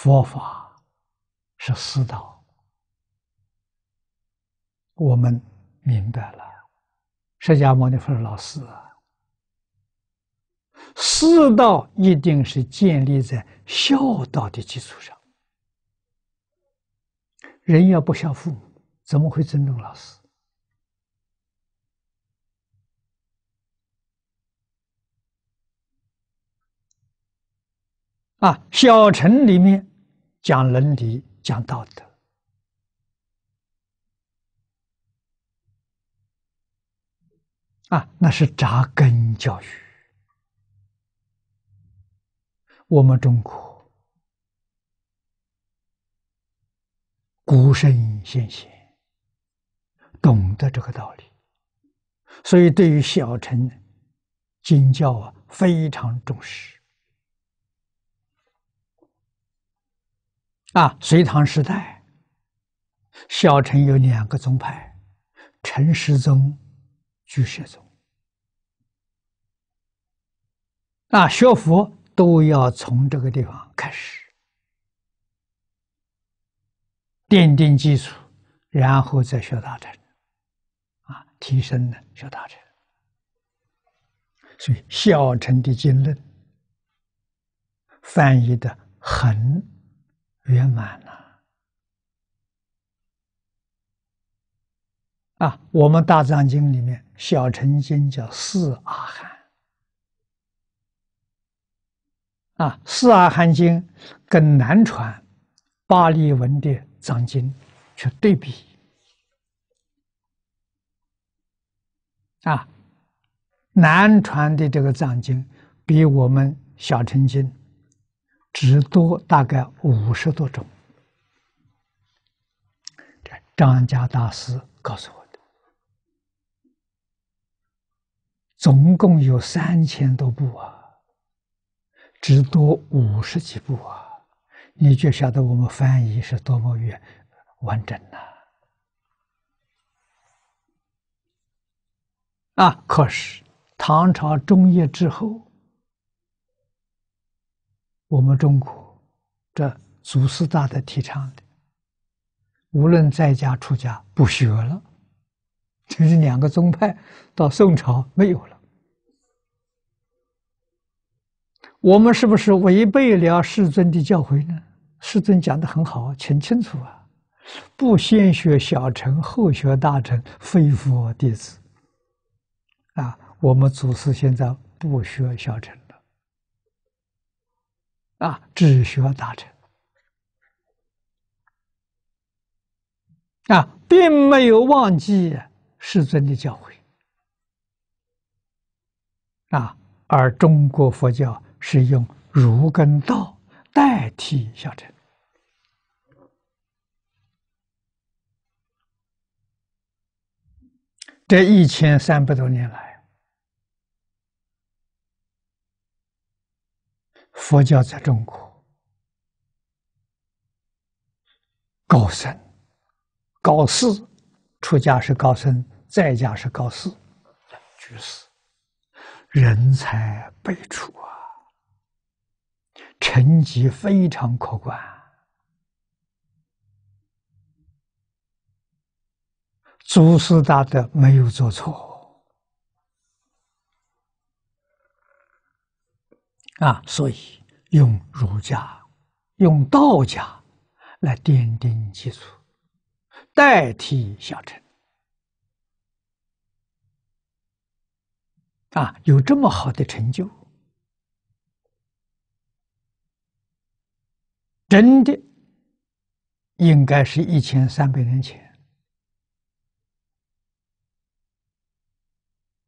佛法是师道，我们明白了。释迦牟尼佛老师啊，师道一定是建立在孝道的基础上。人要不孝父母，怎么会尊重老师？啊，小乘里面。讲伦理，讲道德，啊，那是扎根教育。我们中国古圣先贤懂得这个道理，所以对于小乘经教啊非常重视啊。隋唐时代，小乘有两个宗派：陈师宗、居士宗。啊，学佛都要从这个地方开始，奠定基础，然后再学大乘，啊，提升呢学大乘。所以小乘的经论翻译的很圆满了。啊，我们大藏经里面小乘经叫四阿含。啊，《四阿含经》跟南传巴利文的藏经去对比，啊，南传的这个藏经比我们小乘经只多大概五十多种。这张家大师告诉我的，总共有三千多部啊。只多五十几部啊！你就晓得我们翻译是多么远完整呐！啊，可是唐朝中叶之后，我们中国这祖师大的提倡的，无论在家出家不学了，这是两个宗派，到宋朝没有了。我们是不是违背了世尊的教诲呢？世尊讲的很好，请清楚啊！不先学小乘，后学大乘，非佛弟子。啊，我们祖师现在不学小乘，啊，只学大乘，啊，并没有忘记世尊的教诲，啊，而中国佛教。是用儒跟道代替小乘，这一千三百多年来，佛教在中国高僧、高士，出家是高僧，在家是高士，居士，人才辈出啊！成绩非常可观，祖师大德没有做错啊，所以用儒家、用道家来奠定基础，代替小乘啊，有这么好的成就。真的应该是一千三百年前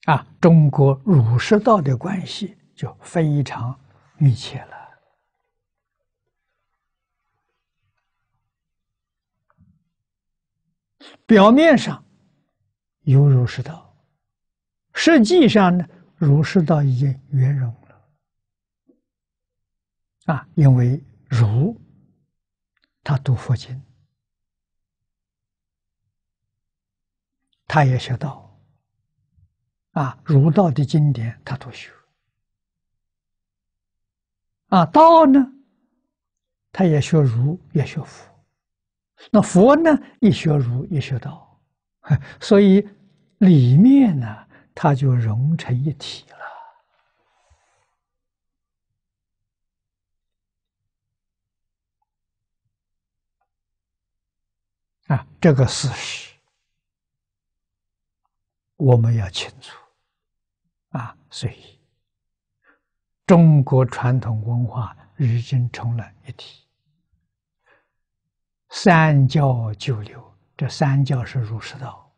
啊，中国儒释道的关系就非常密切了。表面上有儒释道，实际上呢，儒释道已经圆融了啊，因为儒。他读佛经，他也学道，啊，儒道的经典他都学，啊，道呢，他也学儒，也学佛，那佛呢，一学儒，一学道，所以里面呢，它就融成一体了。啊，这个事实我们要清楚啊！所以中国传统文化已经成了一体，三教九流，这三教是儒释道。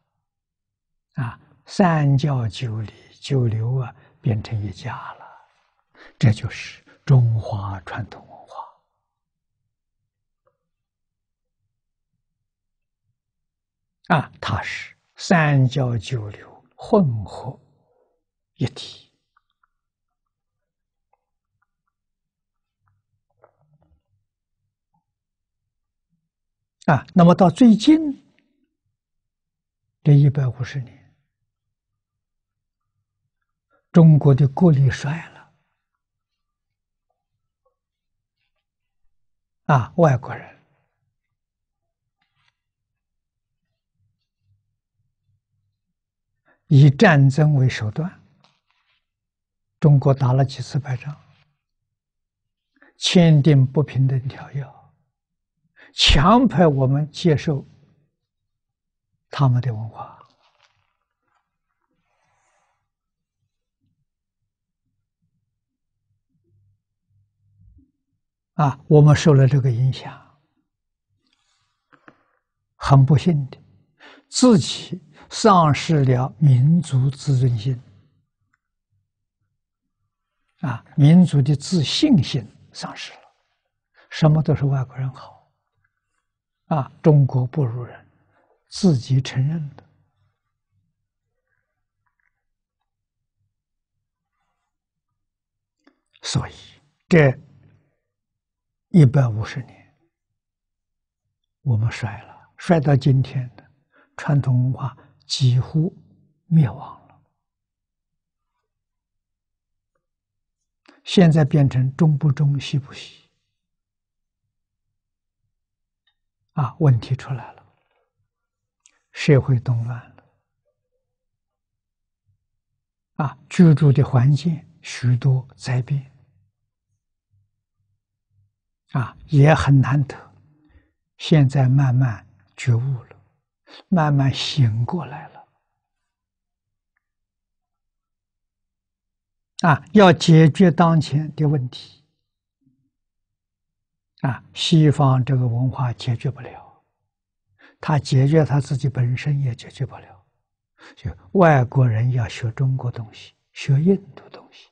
啊，三教九流九流啊，变成一家了，这就是中华传统文化。啊，它是三教九流混合一体。啊，那么到最近这一百五十年，中国的国力衰了，啊，外国人以战争为手段，中国打了几次败仗，签订不平等条约。强迫我们接受他们的文化啊，我们受了这个影响，很不幸的，自己丧失了民族自尊心啊，民族的自信心丧失了，什么都是外国人好。啊，中国不如人，自己承认的。所以这一百五十年，我们衰了，衰到今天的传统文化几乎灭亡了。现在变成中不中，西不西。啊，问题出来了，社会动乱了，啊，居住的环境许多灾变，啊，也很难得。现在慢慢觉悟了，慢慢醒过来了，啊，要解决当前的问题。啊，西方这个文化解决不了，他解决他自己本身也解决不了，就外国人要学中国东西，学印度东西，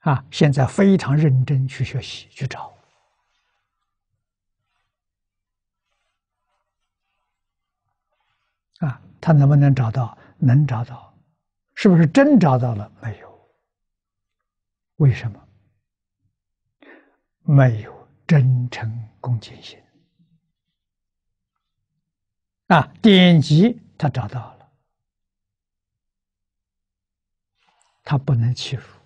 啊，现在非常认真去学习去找，啊，他能不能找到？能找到，是不是真找到了？没有，为什么？没有真诚恭敬心啊！典籍他找到了，他不能欺负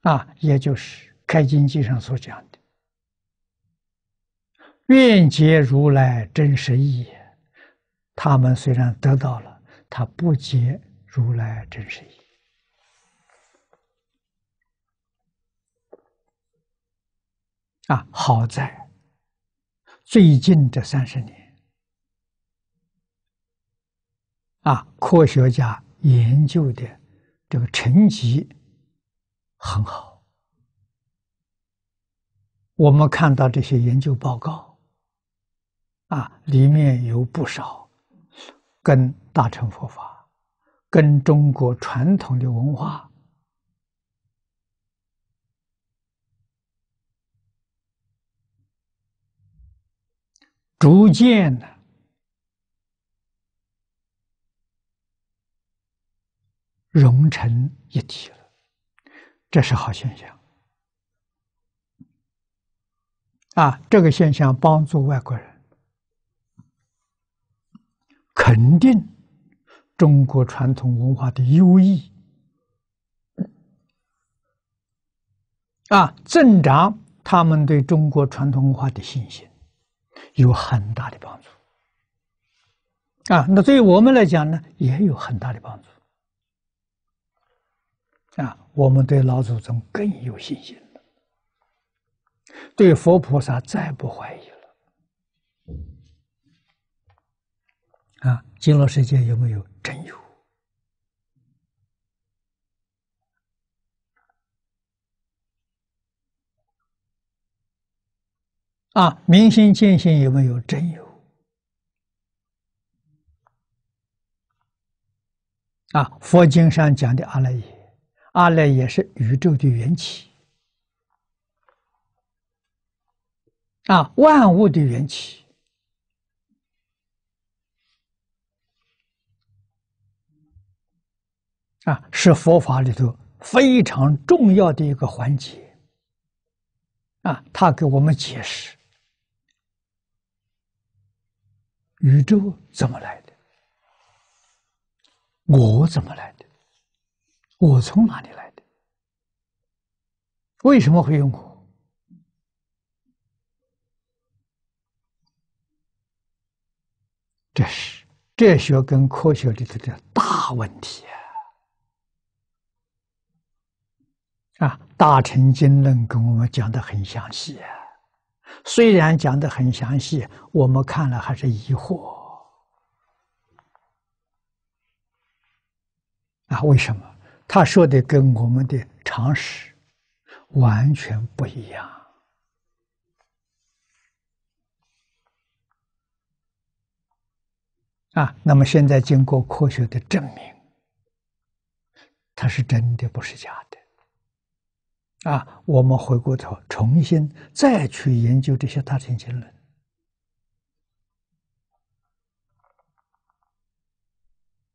啊！也就是《开经记》上所讲的“愿解如来真实义”，他们虽然得到了，他不解如来真实义。啊，好在最近这三十年，啊，科学家研究的这个成绩很好。我们看到这些研究报告，啊，里面有不少跟大乘佛法、跟中国传统的文化。逐渐的融成一体了，这是好现象。啊，这个现象帮助外国人肯定中国传统文化的优异，啊，增长他们对中国传统文化的信心。有很大的帮助啊！那对于我们来讲呢，也有很大的帮助啊！我们对老祖宗更有信心了，对佛菩萨再不怀疑了啊！极乐世界有没有？真有啊！明心见性有没有？真有。啊！佛经上讲的阿赖耶，阿赖耶是宇宙的缘起，啊，万物的缘起，啊，是佛法里头非常重要的一个环节。啊，他给我们解释宇宙怎么来的，我怎么来的，我从哪里来的，为什么会用我？这是哲学跟科学里头的大问题啊！啊，《大乘经论》跟我们讲的很详细啊，虽然讲的很详细，我们看了还是疑惑啊？为什么？他说的跟我们的常识完全不一样。啊，那么现在经过科学的证明，它是真的，不是假的。啊，我们回过头重新再去研究这些大乘经论，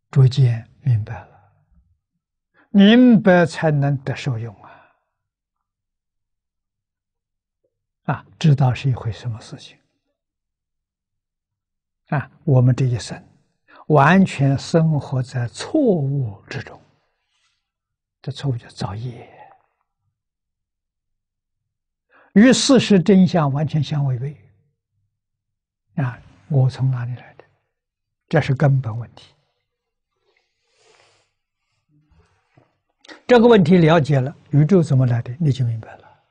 逐渐明白了，明白才能得受用啊！啊，知道是一回什么事情啊？我们这一生。完全生活在错误之中，这错误叫造业，与事实真相完全相违背。啊，我从哪里来的？这是根本问题。这个问题了解了，宇宙怎么来的，你就明白了。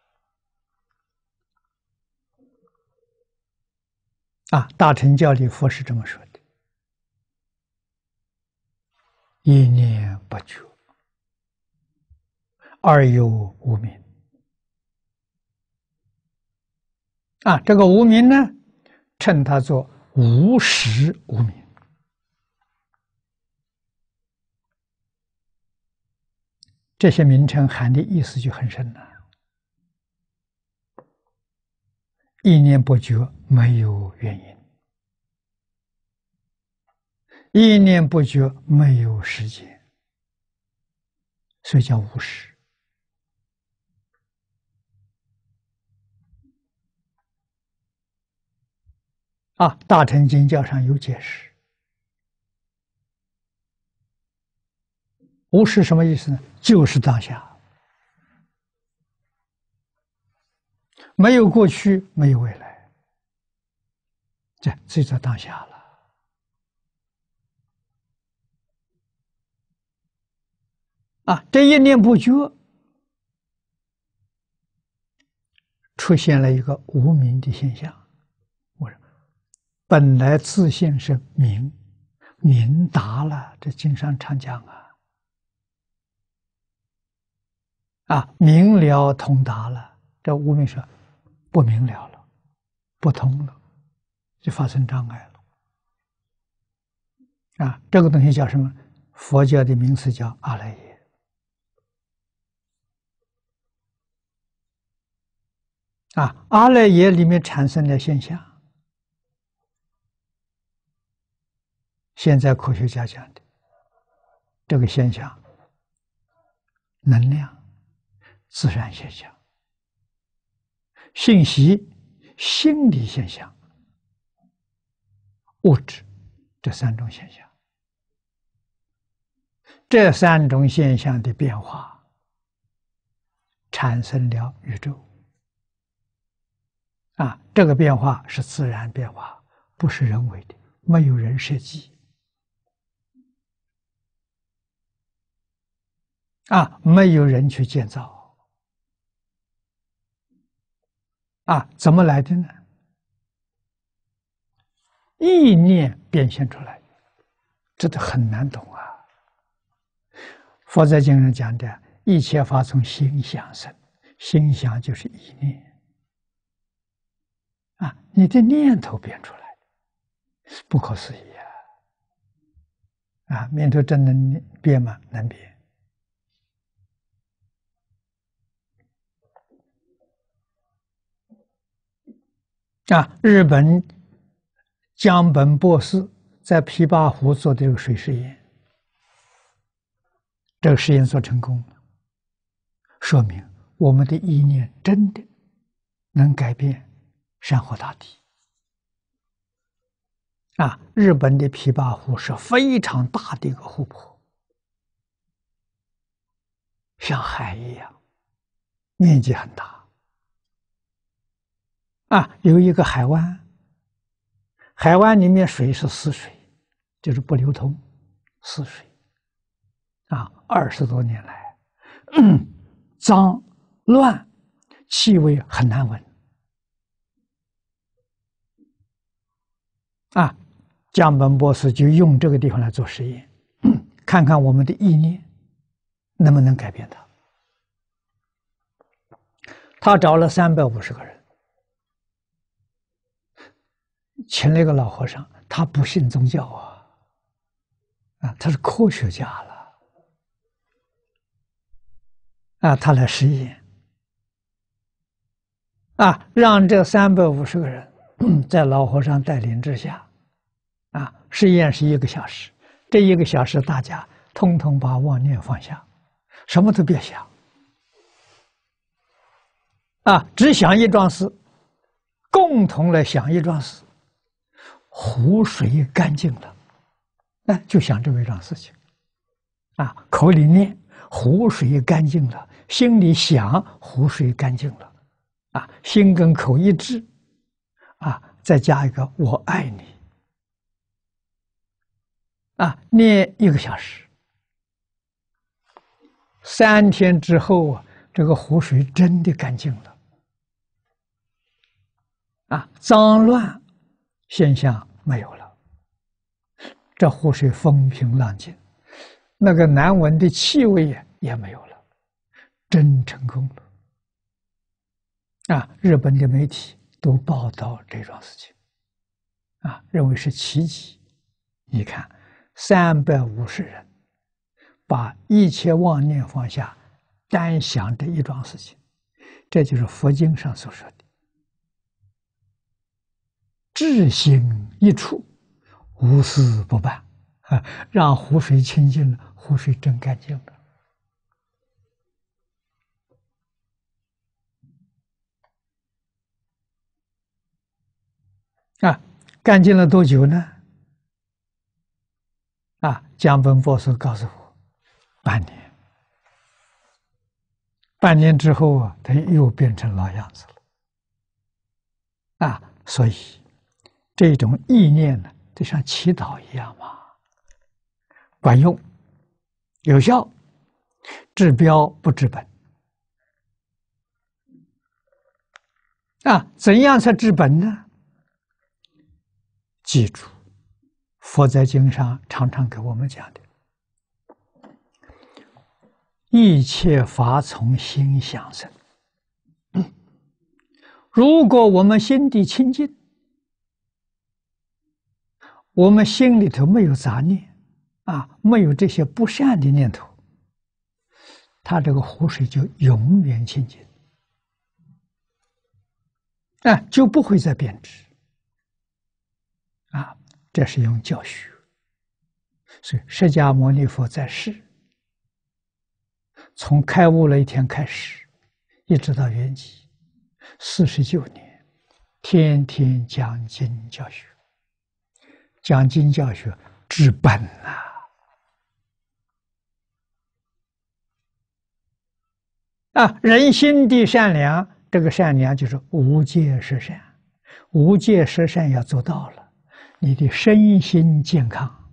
啊，大乘教里佛是这么说的。一念不觉，而有无明。啊，这个无名呢，称它做无实无名。这些名称含的意思就很深了。一念不觉，没有原因。一念不觉，没有时间，所以叫无时。啊，《大乘经教》上有解释，无是什么意思呢？就是当下，没有过去，没有未来，这这在当下了。啊，这一念不觉，出现了一个无名的现象。本来自信是明，明达了，这经上常讲啊，啊，明了通达了，这无名说不明了了，不通了，就发生障碍了。啊，这个东西叫什么？佛教的名词叫阿赖耶。啊，阿赖耶里面产生的现象，现在科学家讲的这个现象，能量、自然现象、信息、心理现象、物质这三种现象，这三种现象的变化，产生了宇宙。啊，这个变化是自然变化，不是人为的，没有人设计。啊，没有人去建造。啊，怎么来的呢？意念变现出来，这都很难懂啊。佛在经上讲的，一切法从心想生，心想就是意念。啊，你的念头变出来，不可思议啊！啊，念头真能变吗？能变。啊，日本江本博士在琵琶湖做的这个水实验，这个实验做成功了，说明我们的意念真的能改变山河大地。啊，日本的琵琶湖是非常大的一个湖泊，像海一样，面积很大。啊，有一个海湾，海湾里面水是死水，就是不流通，死水。啊，二十多年来，脏乱，气味很难闻。啊。江本博士就用这个地方来做实验，看看我们的意念能不能改变它。他找了三百五十个人，请了一个老和尚，他不信宗教啊，啊，他是科学家了，啊，他来实验，啊，让这三百五十个人 在老和尚带领之下。啊，实验是一个小时，这一个小时大家通通把妄念放下，什么都别想，啊，只想一桩事，共同来想一桩事，湖水干净了，哎，就想这么一桩事情，啊，口里念湖水干净了，心里想湖水干净了，啊，心跟口一致，啊，再加一个我爱你。啊，念一个小时，三天之后啊，这个湖水真的干净了，啊，脏乱现象没有了，这湖水风平浪静，那个难闻的气味也也没有了，真成功了。啊，日本的媒体都报道这桩事情，啊，认为是奇迹。你看。三百五十人，把一切妄念放下，单想这一桩事情，这就是佛经上所说的“智心一处，无事不办”。啊，让湖水清净了，湖水真干净了。啊，干净了多久呢？啊，江本博士告诉我，半年，半年之后啊，他又变成老样子了。啊，所以这种意念呢，就像祈祷一样嘛，管用，有效，治标不治本。啊，怎样才治本呢？记住。佛在经上常常给我们讲的，一切法从心想生。如果我们心地清净，我们心里头没有杂念，啊，没有这些不善的念头，它这个湖水就永远清净，啊，就不会再变质，啊。这是用教学，所以释迦牟尼佛在世，从开悟那一天开始，一直到圆寂，四十九年，天天讲经教学，讲经教学治本啊！啊，人心地善良，这个善良就是无戒十善，无戒十善要做到了。你的身心健康，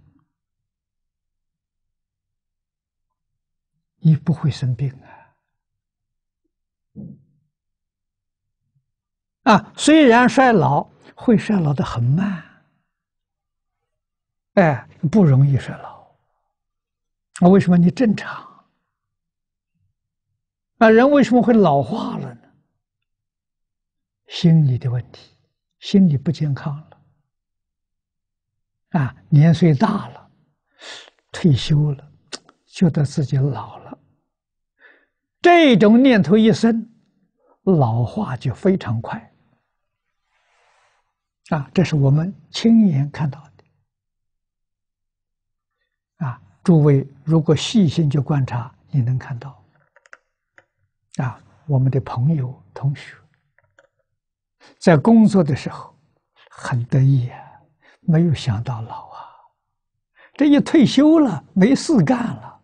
你不会生病啊！啊，虽然衰老会衰老的很慢，哎，不容易衰老。那为什么你正常？啊，人为什么会老化了呢？心理的问题，心理不健康了。啊，年岁大了，退休了，觉得自己老了，这种念头一生，老化就非常快。啊，这是我们亲眼看到。啊，诸位如果细心去观察，你能看到。啊，我们的朋友、同学，在工作的时候很得意啊，没有想到老啊。这一退休了，没事干了，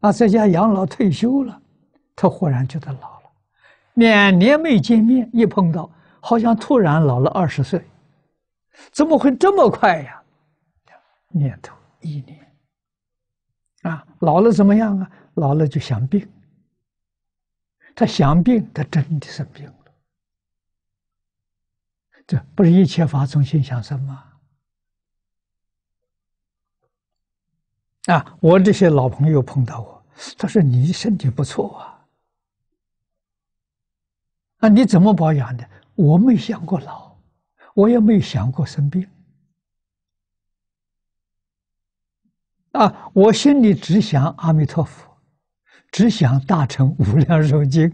啊，在家养老退休了，他忽然觉得老了。两年没见面，一碰到，好像突然老了二十岁，怎么会这么快呀？念头一念啊，老了怎么样啊？老了就想病。他想病，他真的生病了。这不是一切法从心想生吗？啊，我这些老朋友碰到我，他说：“你身体不错啊，啊，你怎么保养的？”我没想过老，我也没想过生病。啊，我心里只想阿弥陀佛。只想大成无量寿经，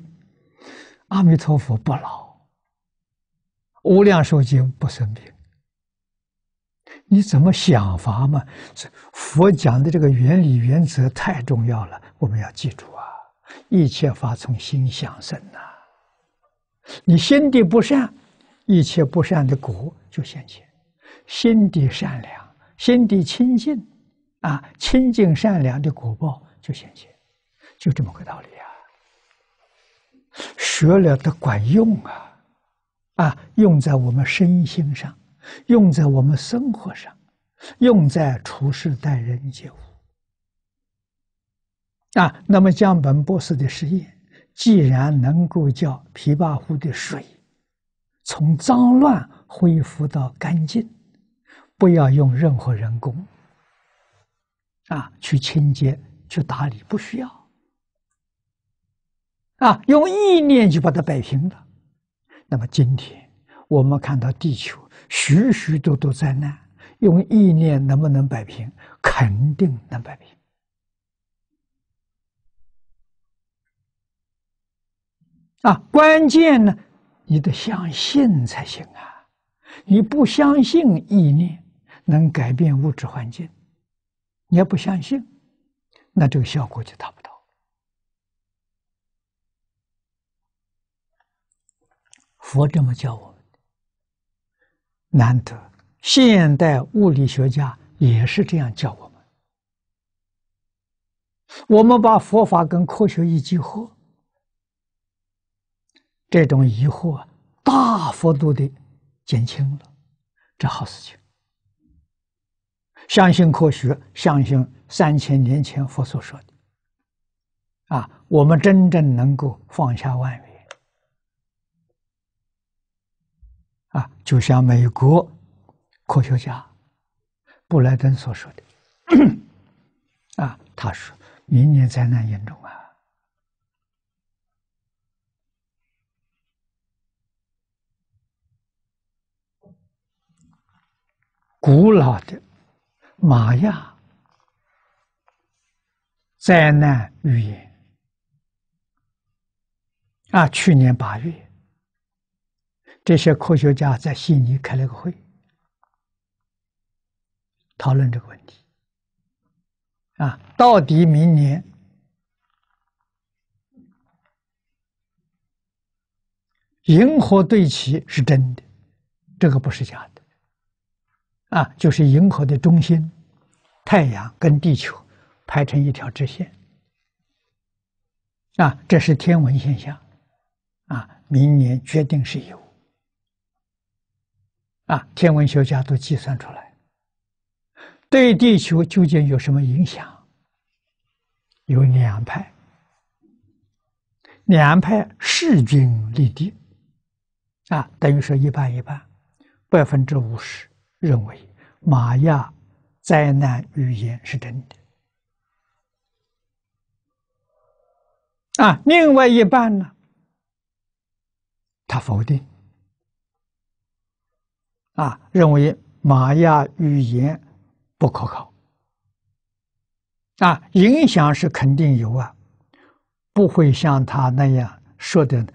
阿弥陀佛不老，无量寿经不生病。你怎么想法嘛？这佛讲的这个原理原则太重要了，我们要记住啊！一切法从心想生呐。你心地不善，一切不善的果就现前；心地善良，心地清净，啊，清净善良的果报就显现。就这么个道理啊！学了的管用啊，啊，用在我们身心上，用在我们生活上，用在处事待人接物啊。那么江本博士的实验，既然能够叫琵琶湖的水从脏乱恢复到干净，不要用任何人工啊去清洁、去打理，不需要。啊，用意念就把它摆平了。那么今天我们看到地球许许多多灾难，用意念能不能摆平？肯定能摆平。啊，关键呢，你得相信才行啊！你不相信意念能改变物质环境，你要不相信，那这个效果就达不到。佛这么教我们，难得现代物理学家也是这样教我们。我们把佛法跟科学一结合，这种疑惑大幅度的减轻了，这好事情。相信科学，相信三千年前佛所说的，啊，我们真正能够放下万缘。啊，就像美国科学家布莱登所说的，啊，他说明年灾难严重啊，古老的玛雅灾难预言啊，去年八月。这些科学家在悉尼开了个会，讨论这个问题。啊，到底明年银河对齐是真的，这个不是假的。啊，就是银河的中心，太阳跟地球排成一条直线。啊，这是天文现象。啊，明年决定是有。啊，天文学家都计算出来，对地球究竟有什么影响？有两派，两派势均力敌，啊，等于说一半一半，百分之五十认为玛雅灾难预言是真的，啊，另外一半呢，他否定。啊，认为玛雅语言不可靠，啊，影响是肯定有啊，不会像他那样说的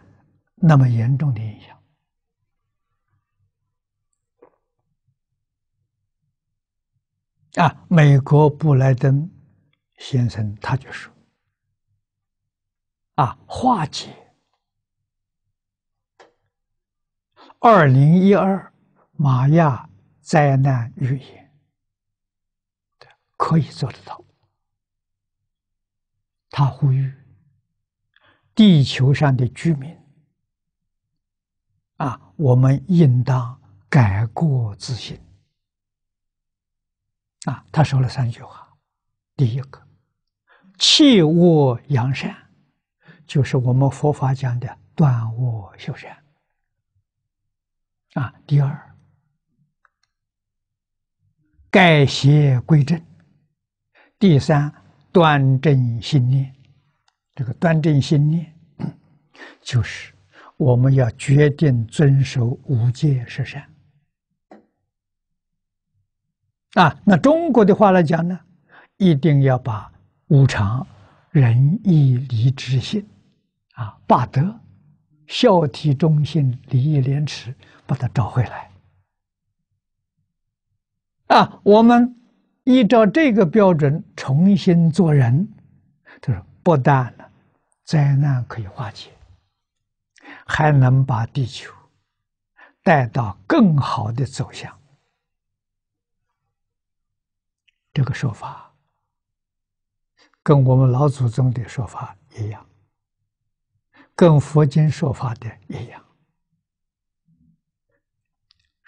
那么严重的影响。啊，美国布莱登先生他就说，啊，化解二零一二玛雅灾难预言，可以做得到。他呼吁地球上的居民啊，我们应当改过自新。啊，他说了三句话，第一个，弃恶扬善，就是我们佛法讲的断恶修善。啊，第二，改邪归正；第三，端正心念。这个端正心念，就是我们要决定遵守五戒十善。啊，那中国的话来讲呢，一定要把五常、仁义礼智信，啊，八德、孝悌忠信、礼义廉耻，把它找回来。啊，我们依照这个标准重新做人，就是不但呢灾难可以化解，还能把地球带到更好的走向。这个说法跟我们老祖宗的说法一样，跟佛经说法的一样，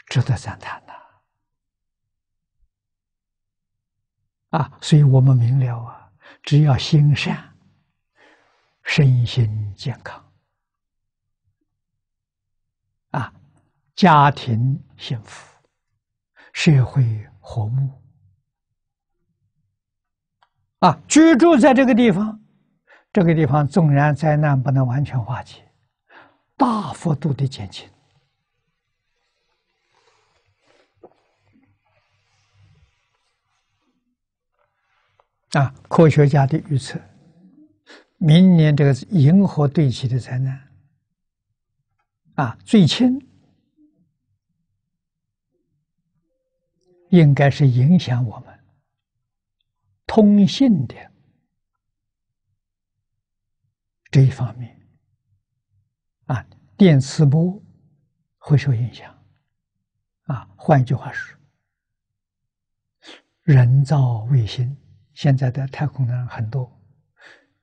值得赞叹的啊！所以我们明了啊，只要心善，身心健康啊，家庭幸福，社会和睦。啊，居住在这个地方，这个地方纵然灾难不能完全化解，大幅度的减轻。啊，科学家的预测，明年这个银河对齐的灾难，啊，最轻应该是影响我们。通信的。这一方面，啊，电磁波会受影响，啊，换一句话说，人造卫星现在的太空人很多，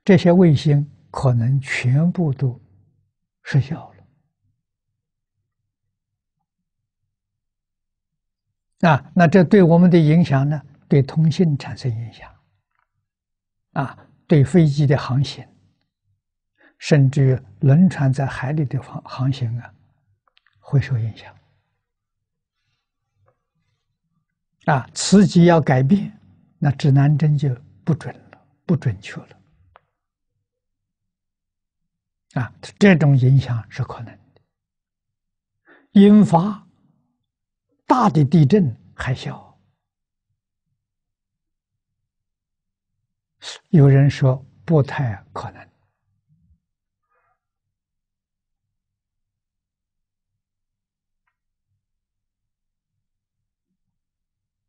这些卫星可能全部都失效了，啊，那这对我们的影响呢？对通信产生影响。啊，对飞机的航行，甚至于轮船在海里的航航行啊，会受影响。啊，磁极要改变，那指南针就不准了，不准确了。啊，这种影响是可能的，引发大的地震、海啸。有人说不太可能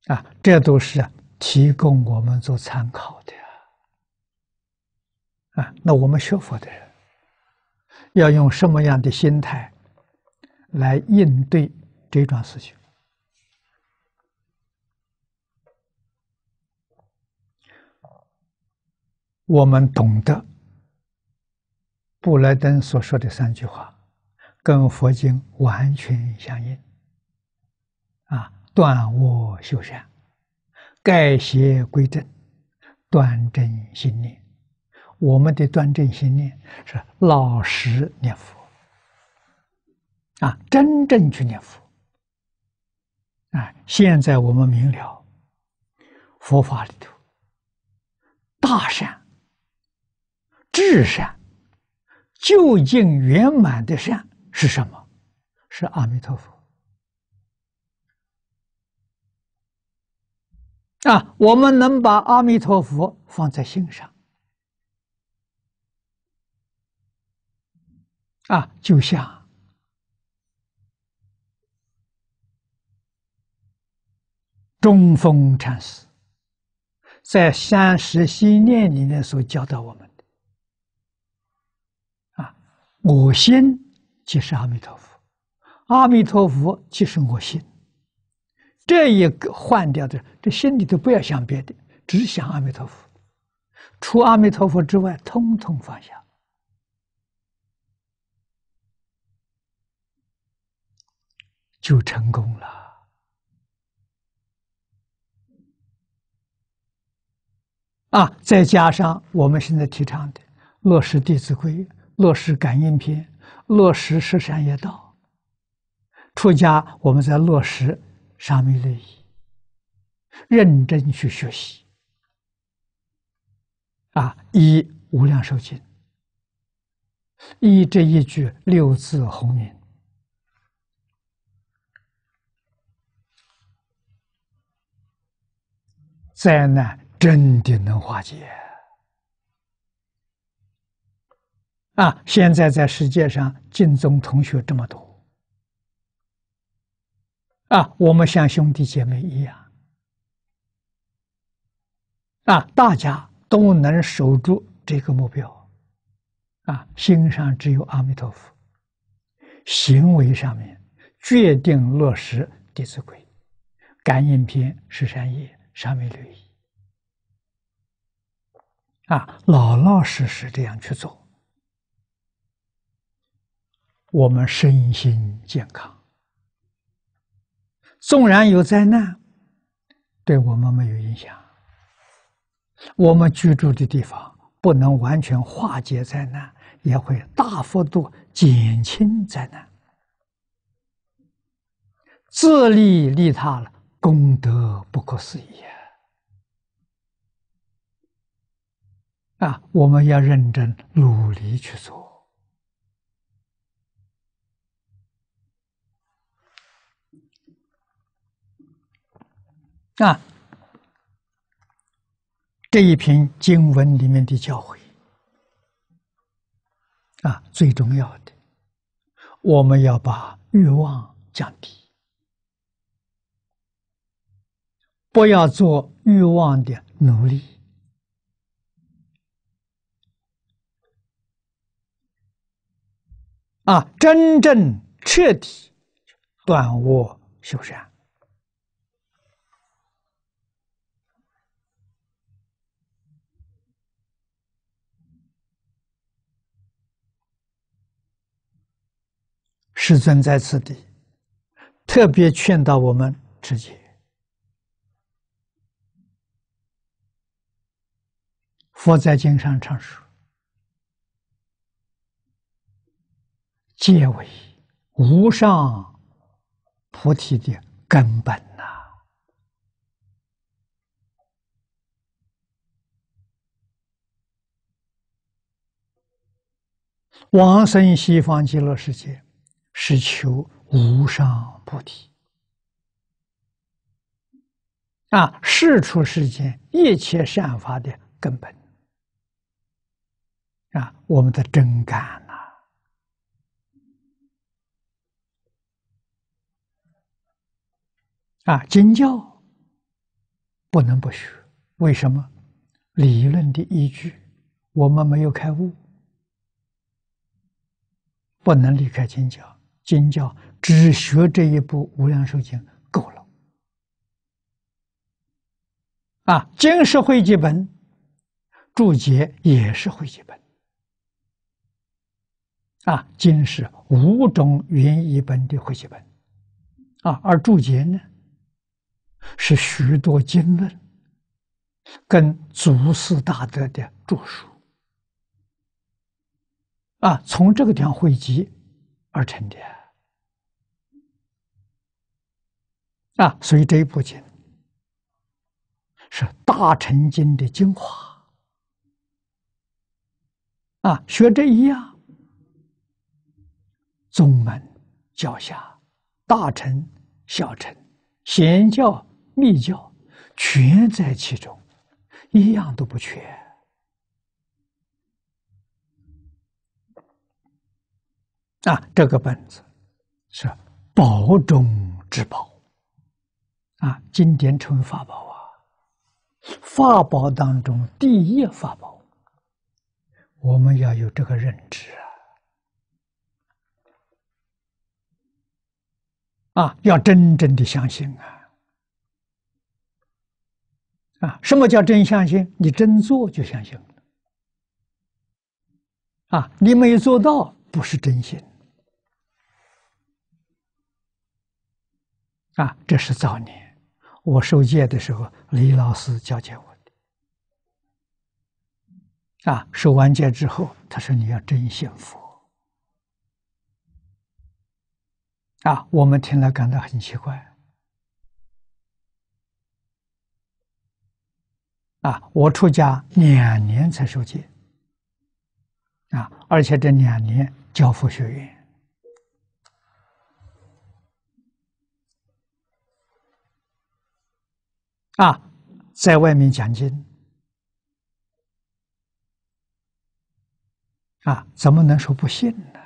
啊，这都是提供我们做参考的啊。那我们学佛的人要用什么样的心态来应对这桩事情？我们懂得布莱登所说的三句话，跟佛经完全相应。啊，断恶修善，改邪归正，端正心念。我们的端正心念是老实念佛，啊，真正去念佛。啊，现在我们明了，佛法里头大善。至善，究竟圆满的善是什么？是阿弥陀佛啊！我们能把阿弥陀佛放在心上啊，就像中风禅师在《三十心念》里面所教导我们。我心即是阿弥陀佛，阿弥陀佛即是我心。这一个换掉的，这心里头不要想别的，只想阿弥陀佛。除阿弥陀佛之外，通通放下，就成功了。啊，再加上我们现在提倡的落实《弟子规》，落实《感应篇》，落实《十善业道》。出家，我们在落实沙弥律仪，认真去学习。啊，一无量寿经，一这一句六字红名，灾难真的能化解。啊，现在在世界上净宗同学这么多，啊，我们像兄弟姐妹一样，啊，大家。都能守住这个目标，啊，心上只有阿弥陀佛，行为上面决定落实《弟子规》《感应篇》《十善业》《上弥律仪》，啊，老老实实这样去做，我们身心健康。纵然有灾难，对我们没有影响。我们居住的地方不能完全化解灾难，也会大幅度减轻灾难。自利利他了，功德不可思议啊！我们要认真努力去做啊！这一篇经文里面的教诲啊，最重要的，我们要把欲望降低，不要做欲望的奴隶啊！真正彻底断我修善。世尊在此地特别劝导我们持戒。佛在经上常说：“戒为无上菩提的根本呐！往生西方极乐世界。”是求无上菩提啊！世出世间一切善法的根本啊！我们的真感呐！啊，经教不能不学，为什么？理论的依据，我们没有开悟，不能离开经教。经教只学这一部《无量寿经》够了，啊，经是会记本，注解也是会集本，啊，经是五种原译本的会集本，啊，而注解呢，是许多经论跟祖师大德的著述，啊，从这个地方汇集而成的。啊，所以这一部经是大乘经的精华。啊，学这一样，宗门、教下、大乘、小乘、显教、密教，全在其中，一样都不缺。啊，这个本子是宝中之宝。啊，经典成为法宝啊！法宝当中第一法宝，我们要有这个认知啊，啊要真正的相信啊！啊，什么叫真相信？你真做就相信了。啊，你没做到，不是真心。啊，这是造孽我受戒的时候，李老师教教我的。啊，受完戒之后，他说你要真信佛。啊，我们听了感到很奇怪。啊，我出家两年才受戒，啊，而且这两年教佛学院，啊，在外面讲经，啊，怎么能说不信呢？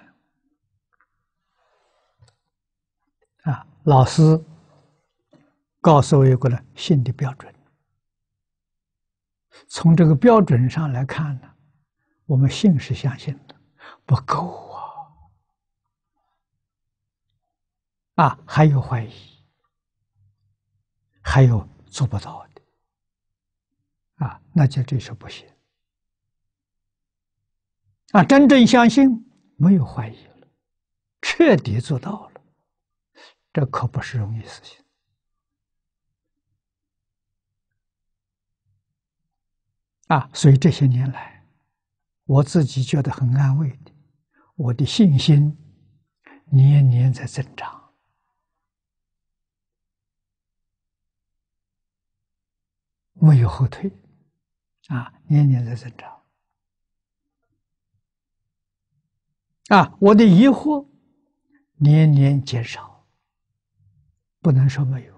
啊，老师告诉我一个呢信的标准。从这个标准上来看呢，我们信是相信的，不够啊！啊，还有怀疑，还有做不到的，啊，那就这是不行。啊，真正相信，没有怀疑了，彻底做到了。这可不是容易事情啊！所以这些年来，我自己觉得很安慰的，我的信心年年在增长，没有后退。啊，年年在增长。啊，我的疑惑年年减少。不能说没有，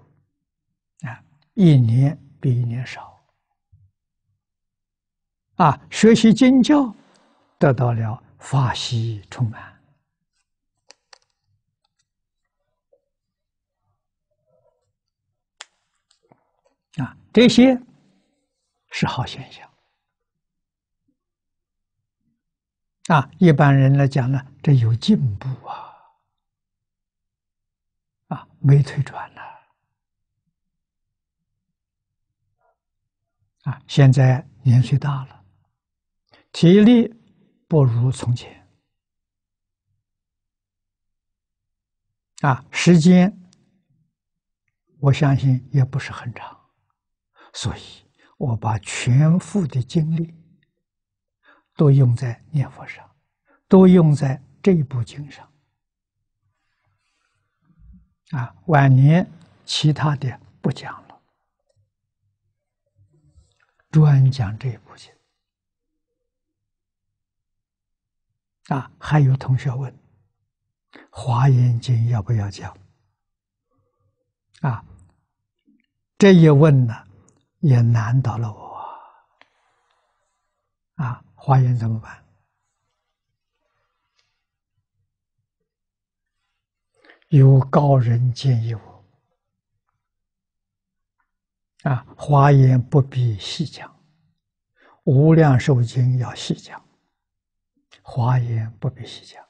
啊，一年比一年少，啊，学习经教得到了法喜充满，啊，这些是好现象，啊，一般人来讲呢，这有进步啊。啊，没退转了。啊，现在年岁大了，体力不如从前。啊，时间我相信也不是很长，所以我把全副的精力都用在念佛上，都用在这一部经上。啊，晚年其他的不讲了，专讲这一部经。啊，还有同学问，《华严经》要不要讲？啊，这一问呢，也难倒了我。啊，《华严》怎么办？有高人建议我：“啊，华严不必细讲，无量寿经要细讲，华严不必细讲。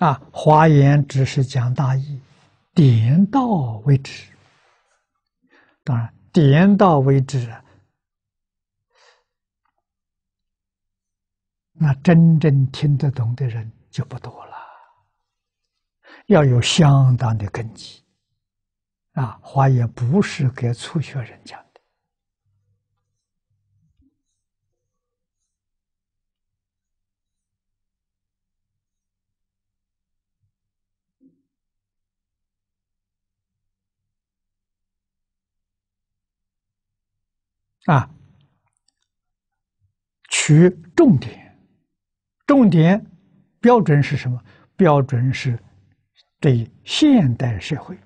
啊，华严只是讲大义，点到为止。当然，点到为止。”那真正听得懂的人就不多了，要有相当的根基啊！华严不是给初学人讲啊，取重点。重点标准是什么？标准是对现代社会、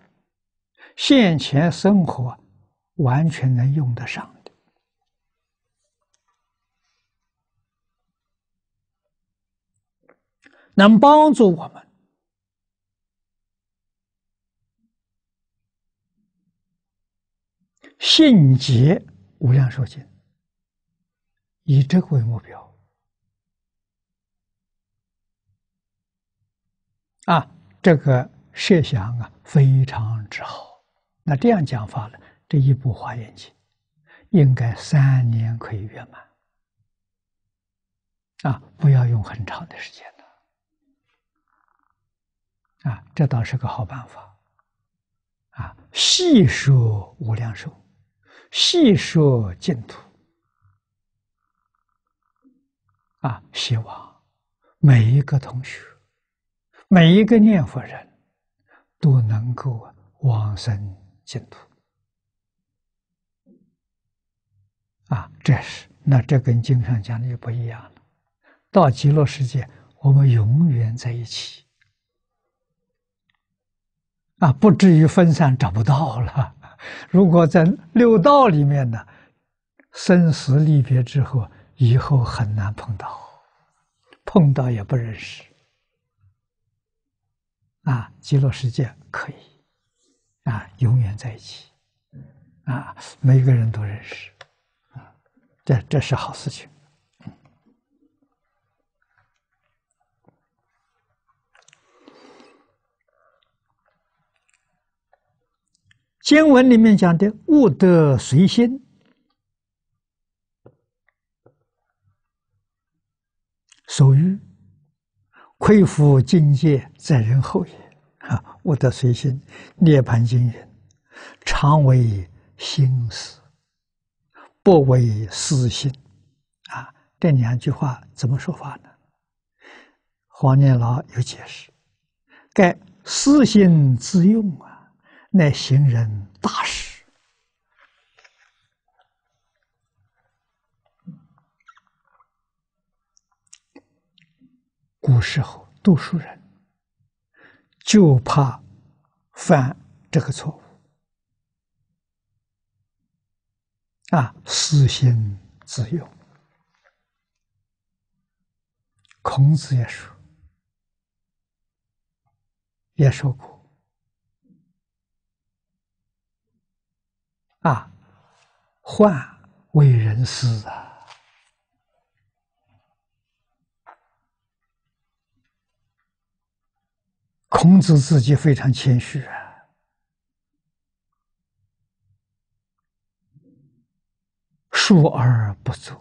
现前生活完全能用得上的能帮助我们信解无量寿经，以这个为目标啊，这个设想啊非常之好。那这样讲法呢，这一部华严经应该三年可以圆满啊，不要用很长的时间的啊，这倒是个好办法啊，细说无量寿。细说净土。啊，希望每一个同学，每一个念佛人都能够往生净土。啊，这是那这跟经上讲的就不一样了。到极乐世界，我们永远在一起。啊，不至于分散找不到了。如果在六道里面呢，生死离别之后。以后很难碰到，碰到也不认识。啊，极乐世界可以，啊，永远在一起，啊，每个人都认识，啊，这这是好事情。经文里面讲的“物得随心”。所欲亏负境界，在人后也。啊，物得随心，涅盘经人，常为心思，不为私心。啊，这两句话怎么说法呢？黄念老有解释：该私心自用啊，乃行人大事。古时候，读书人就怕犯这个错误啊，私心自用。孔子也说，也说过啊，患为人师啊。孔子自己非常谦虚啊，述而不足，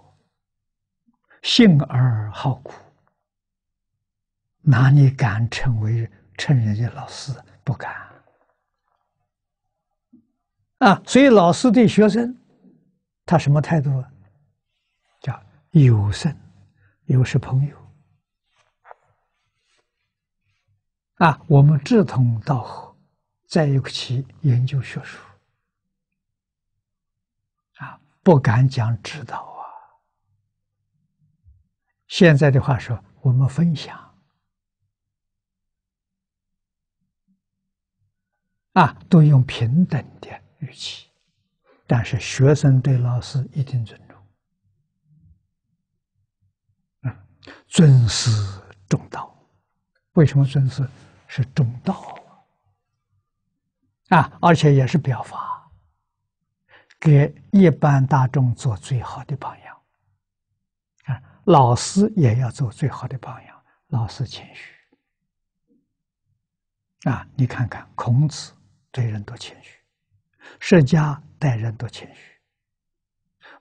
信而好苦，哪里敢成为称人家老师？不敢啊！所以老师对学生，他什么态度啊？叫友胜，友是朋友。啊，我们志同道合，在一起研究学术，啊，不敢讲指导啊。现在的话说，我们分享，啊，都用平等的语气，但是学生对老师一定尊重，嗯，尊师重道，为什么尊师？是重道啊，而且也是表法，给一般大众做最好的榜样啊。老师也要做最好的榜样，老师谦虚啊。你看看孔子对人多谦虚，释迦待人多谦虚，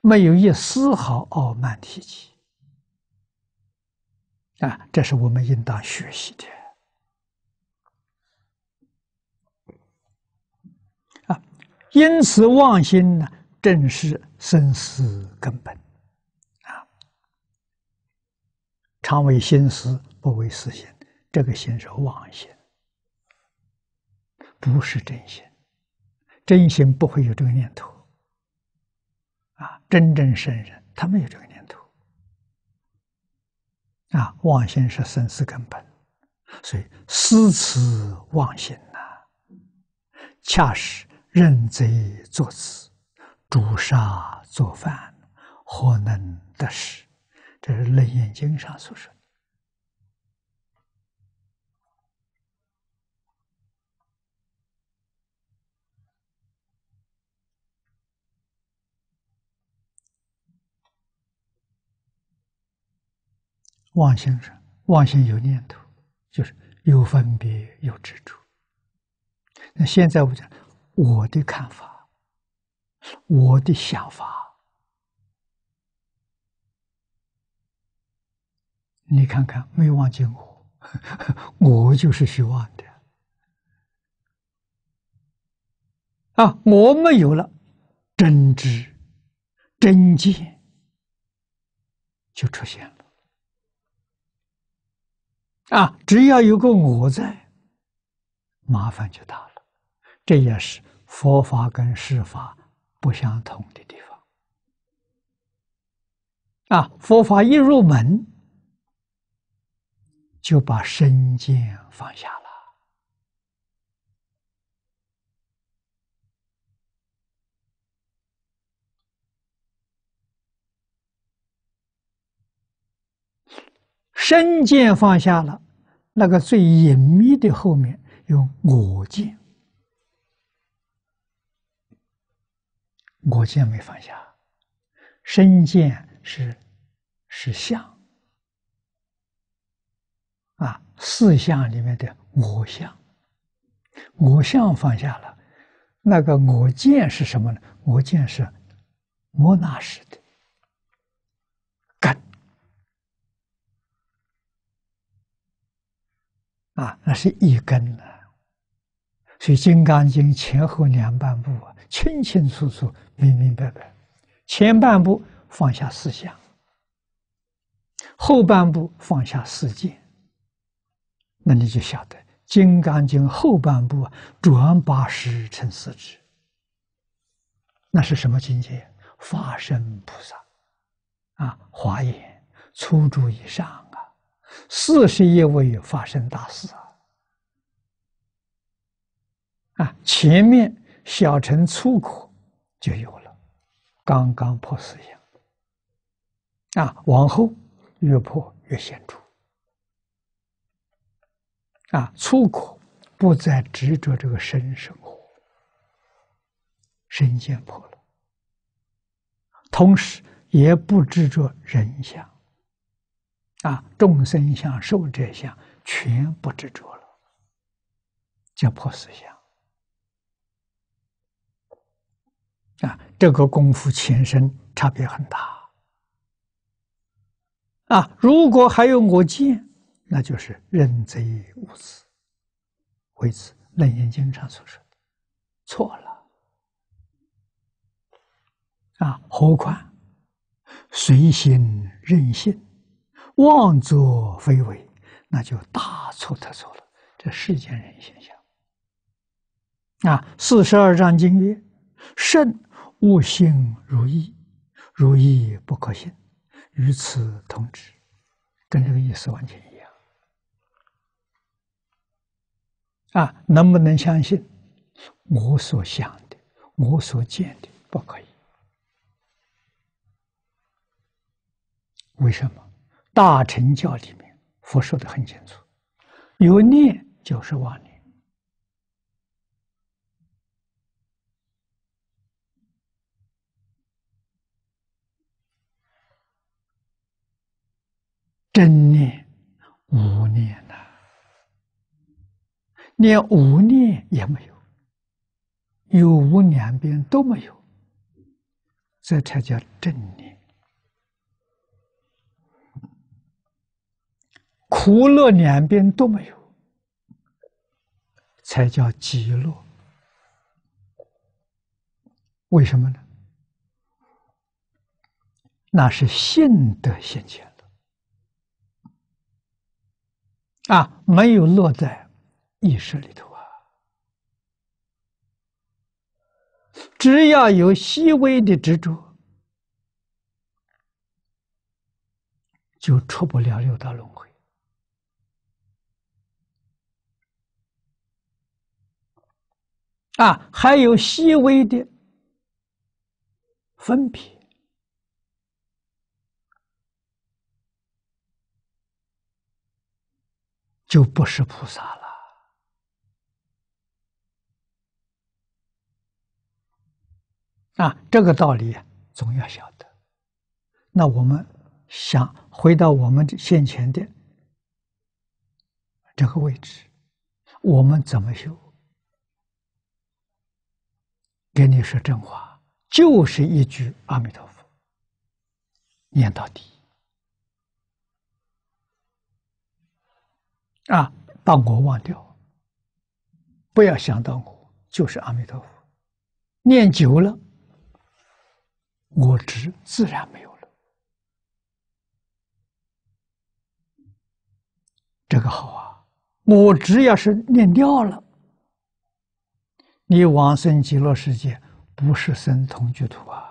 没有一丝毫傲慢提起啊。这是我们应当学习的。因此，妄心呢，正是生死根本啊。常为心思，不为私心。这个心是妄心，不是真心。真心不会有这个念头啊。真正圣人，他没有这个念头啊。妄心是生死根本，所以思此妄心呐，恰是。认贼作子，诛杀作犯，何能得失？这是《楞严经》上所说的。妄心是妄心有念头，就是有分别，有执着。那现在我讲我的看法，我的想法，你看看没忘记我，我就是虚妄的啊！我没有了真知、真见，就出现了。啊，只要有个我在，麻烦就大了。这也是佛法跟世法不相同的地方。啊，佛法一入门，就把身见放下了。身见放下了，那个最隐秘的后面有我见，我见没放下，身见是是相啊，四相里面的我相，我相放下了，那个我见是什么呢？我见是莫那识的。啊，那是一根呢，所以《金刚经》前后两半部啊，清清楚楚、明明白白。前半部放下思想，后半部放下世界。那你就晓得，《金刚经》后半部，转八十成四智，那是什么境界？法身菩萨啊，华严、初住以上。四十一位发生大事啊！啊，前面小乘粗口就有了，刚刚破四相啊，往后越破越显著啊，粗口不再执着这个身生活，身见破了，同时也不执着人相。啊，众生相、受者相，全不执着了，叫破四相。啊，这个功夫前身差别很大。啊，如果还有我见，那就是认贼无子，为此《楞严经》上所说的错了。啊，何况随心任性。妄作非为，那就大错特错了。这世间人现象啊，四十二章经曰：“圣勿信如意，如意不可信。”与此同之，跟这个意思完全一样。啊，能不能相信我所想的、我所见的？不可以。为什么？大乘教里面，佛说的很清楚：有念就是妄念，真念、无念呐，连无念也没有，有无两边都没有，这才叫正念。苦乐两边都没有，才叫极乐。为什么呢？那是性德现前的啊，没有落在意识里头啊。只要有细微的执着，就出不了六道轮回。啊，还有细微的分别，就不是菩萨了。啊，这个道理总要晓得。那我们想回到我们先前的这个位置，我们怎么修？给你说真话，就是一句阿弥陀佛，念到底。啊，把我忘掉，不要想到我，就是阿弥陀佛。念久了，我执自然没有了。这个好啊，我执要是念掉了，你往生极乐世界不是生同居土啊，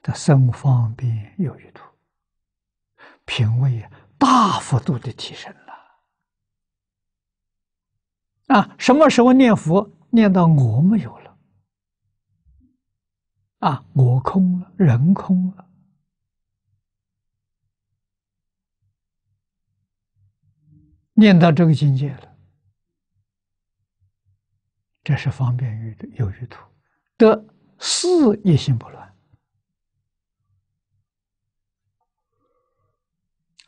它生方便有余土，品位大幅度的提升了。啊，什么时候念佛念到我没有了？啊，我空了，人空了，念到这个境界了，这是方便于有余土得四一心不乱。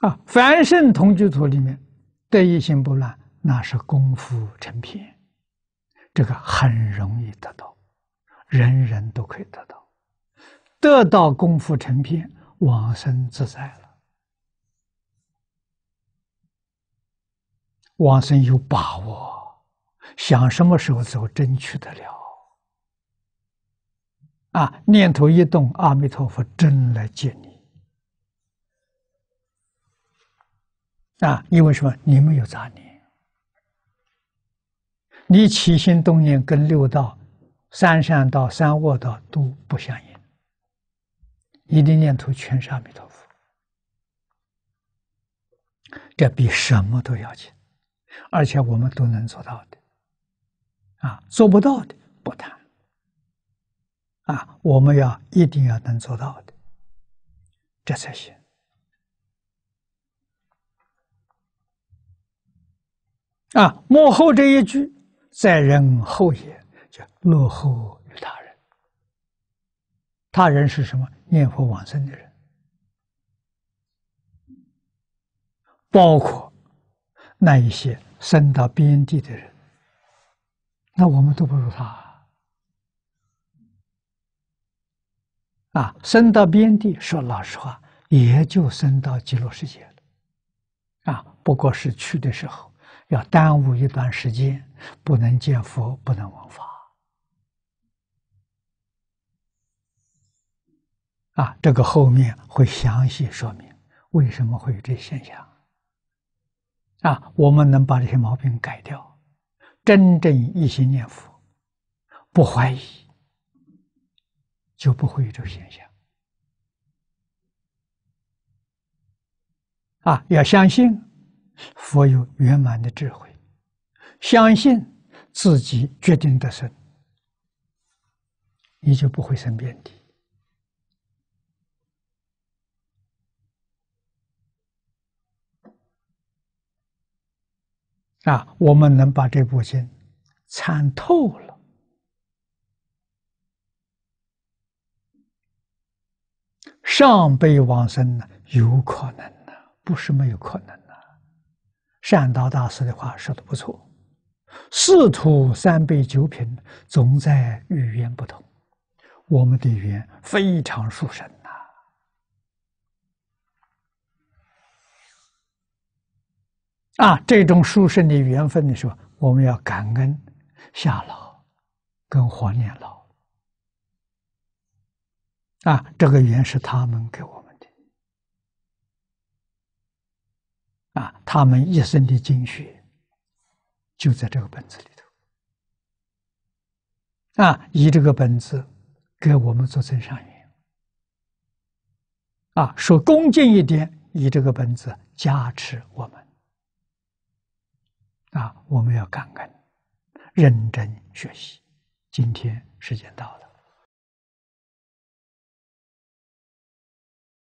啊，凡圣同居土里面得一心不乱。那是功夫成片，这个很容易得到，人人都可以得到，得到功夫成片，往生自在了，往生有把握，想什么时候走，争取得了。啊，念头一动，阿弥陀佛真来接你。啊，因为什么？你没有杂念。你起心动念跟六道、三善道、三恶道都不相应，一的念头全是阿弥陀佛，这比什么都要紧，而且我们都能做到的，啊，做不到的不谈，啊，我们要一定要能做到的，这才行，啊，幕后这一句。在人后也，叫落后于他人。他人是什么？念佛往生的人，包括那一些生到边地的人，那我们都不如他。啊，生到边地，说老实话，也就生到极乐世界了。啊，不过是去的时候。要耽误一段时间，不能见佛，不能闻法。啊，这个后面会详细说明为什么会有这现象。啊，我们能把这些毛病改掉，真正一心念佛，不怀疑，就不会有这个现象。啊，要相信。佛有圆满的智慧，相信自己决定得生，你就不会生遍地。啊，我们能把这部经参透了，上辈往生呢，有可能呢，不是没有可能。善导大师的话说的不错，四土三杯九品，总在语言不同。我们的语言非常殊胜呐！啊，这种殊胜的缘分的时候，我们要感恩夏老跟黄年老啊，这个缘是他们给我们的。啊，他们一生的精血就在这个本子里头。啊，以这个本子给我们做增上缘。啊，说恭敬一点，以这个本子加持我们。啊，我们要感恩，认真学习。今天时间到了。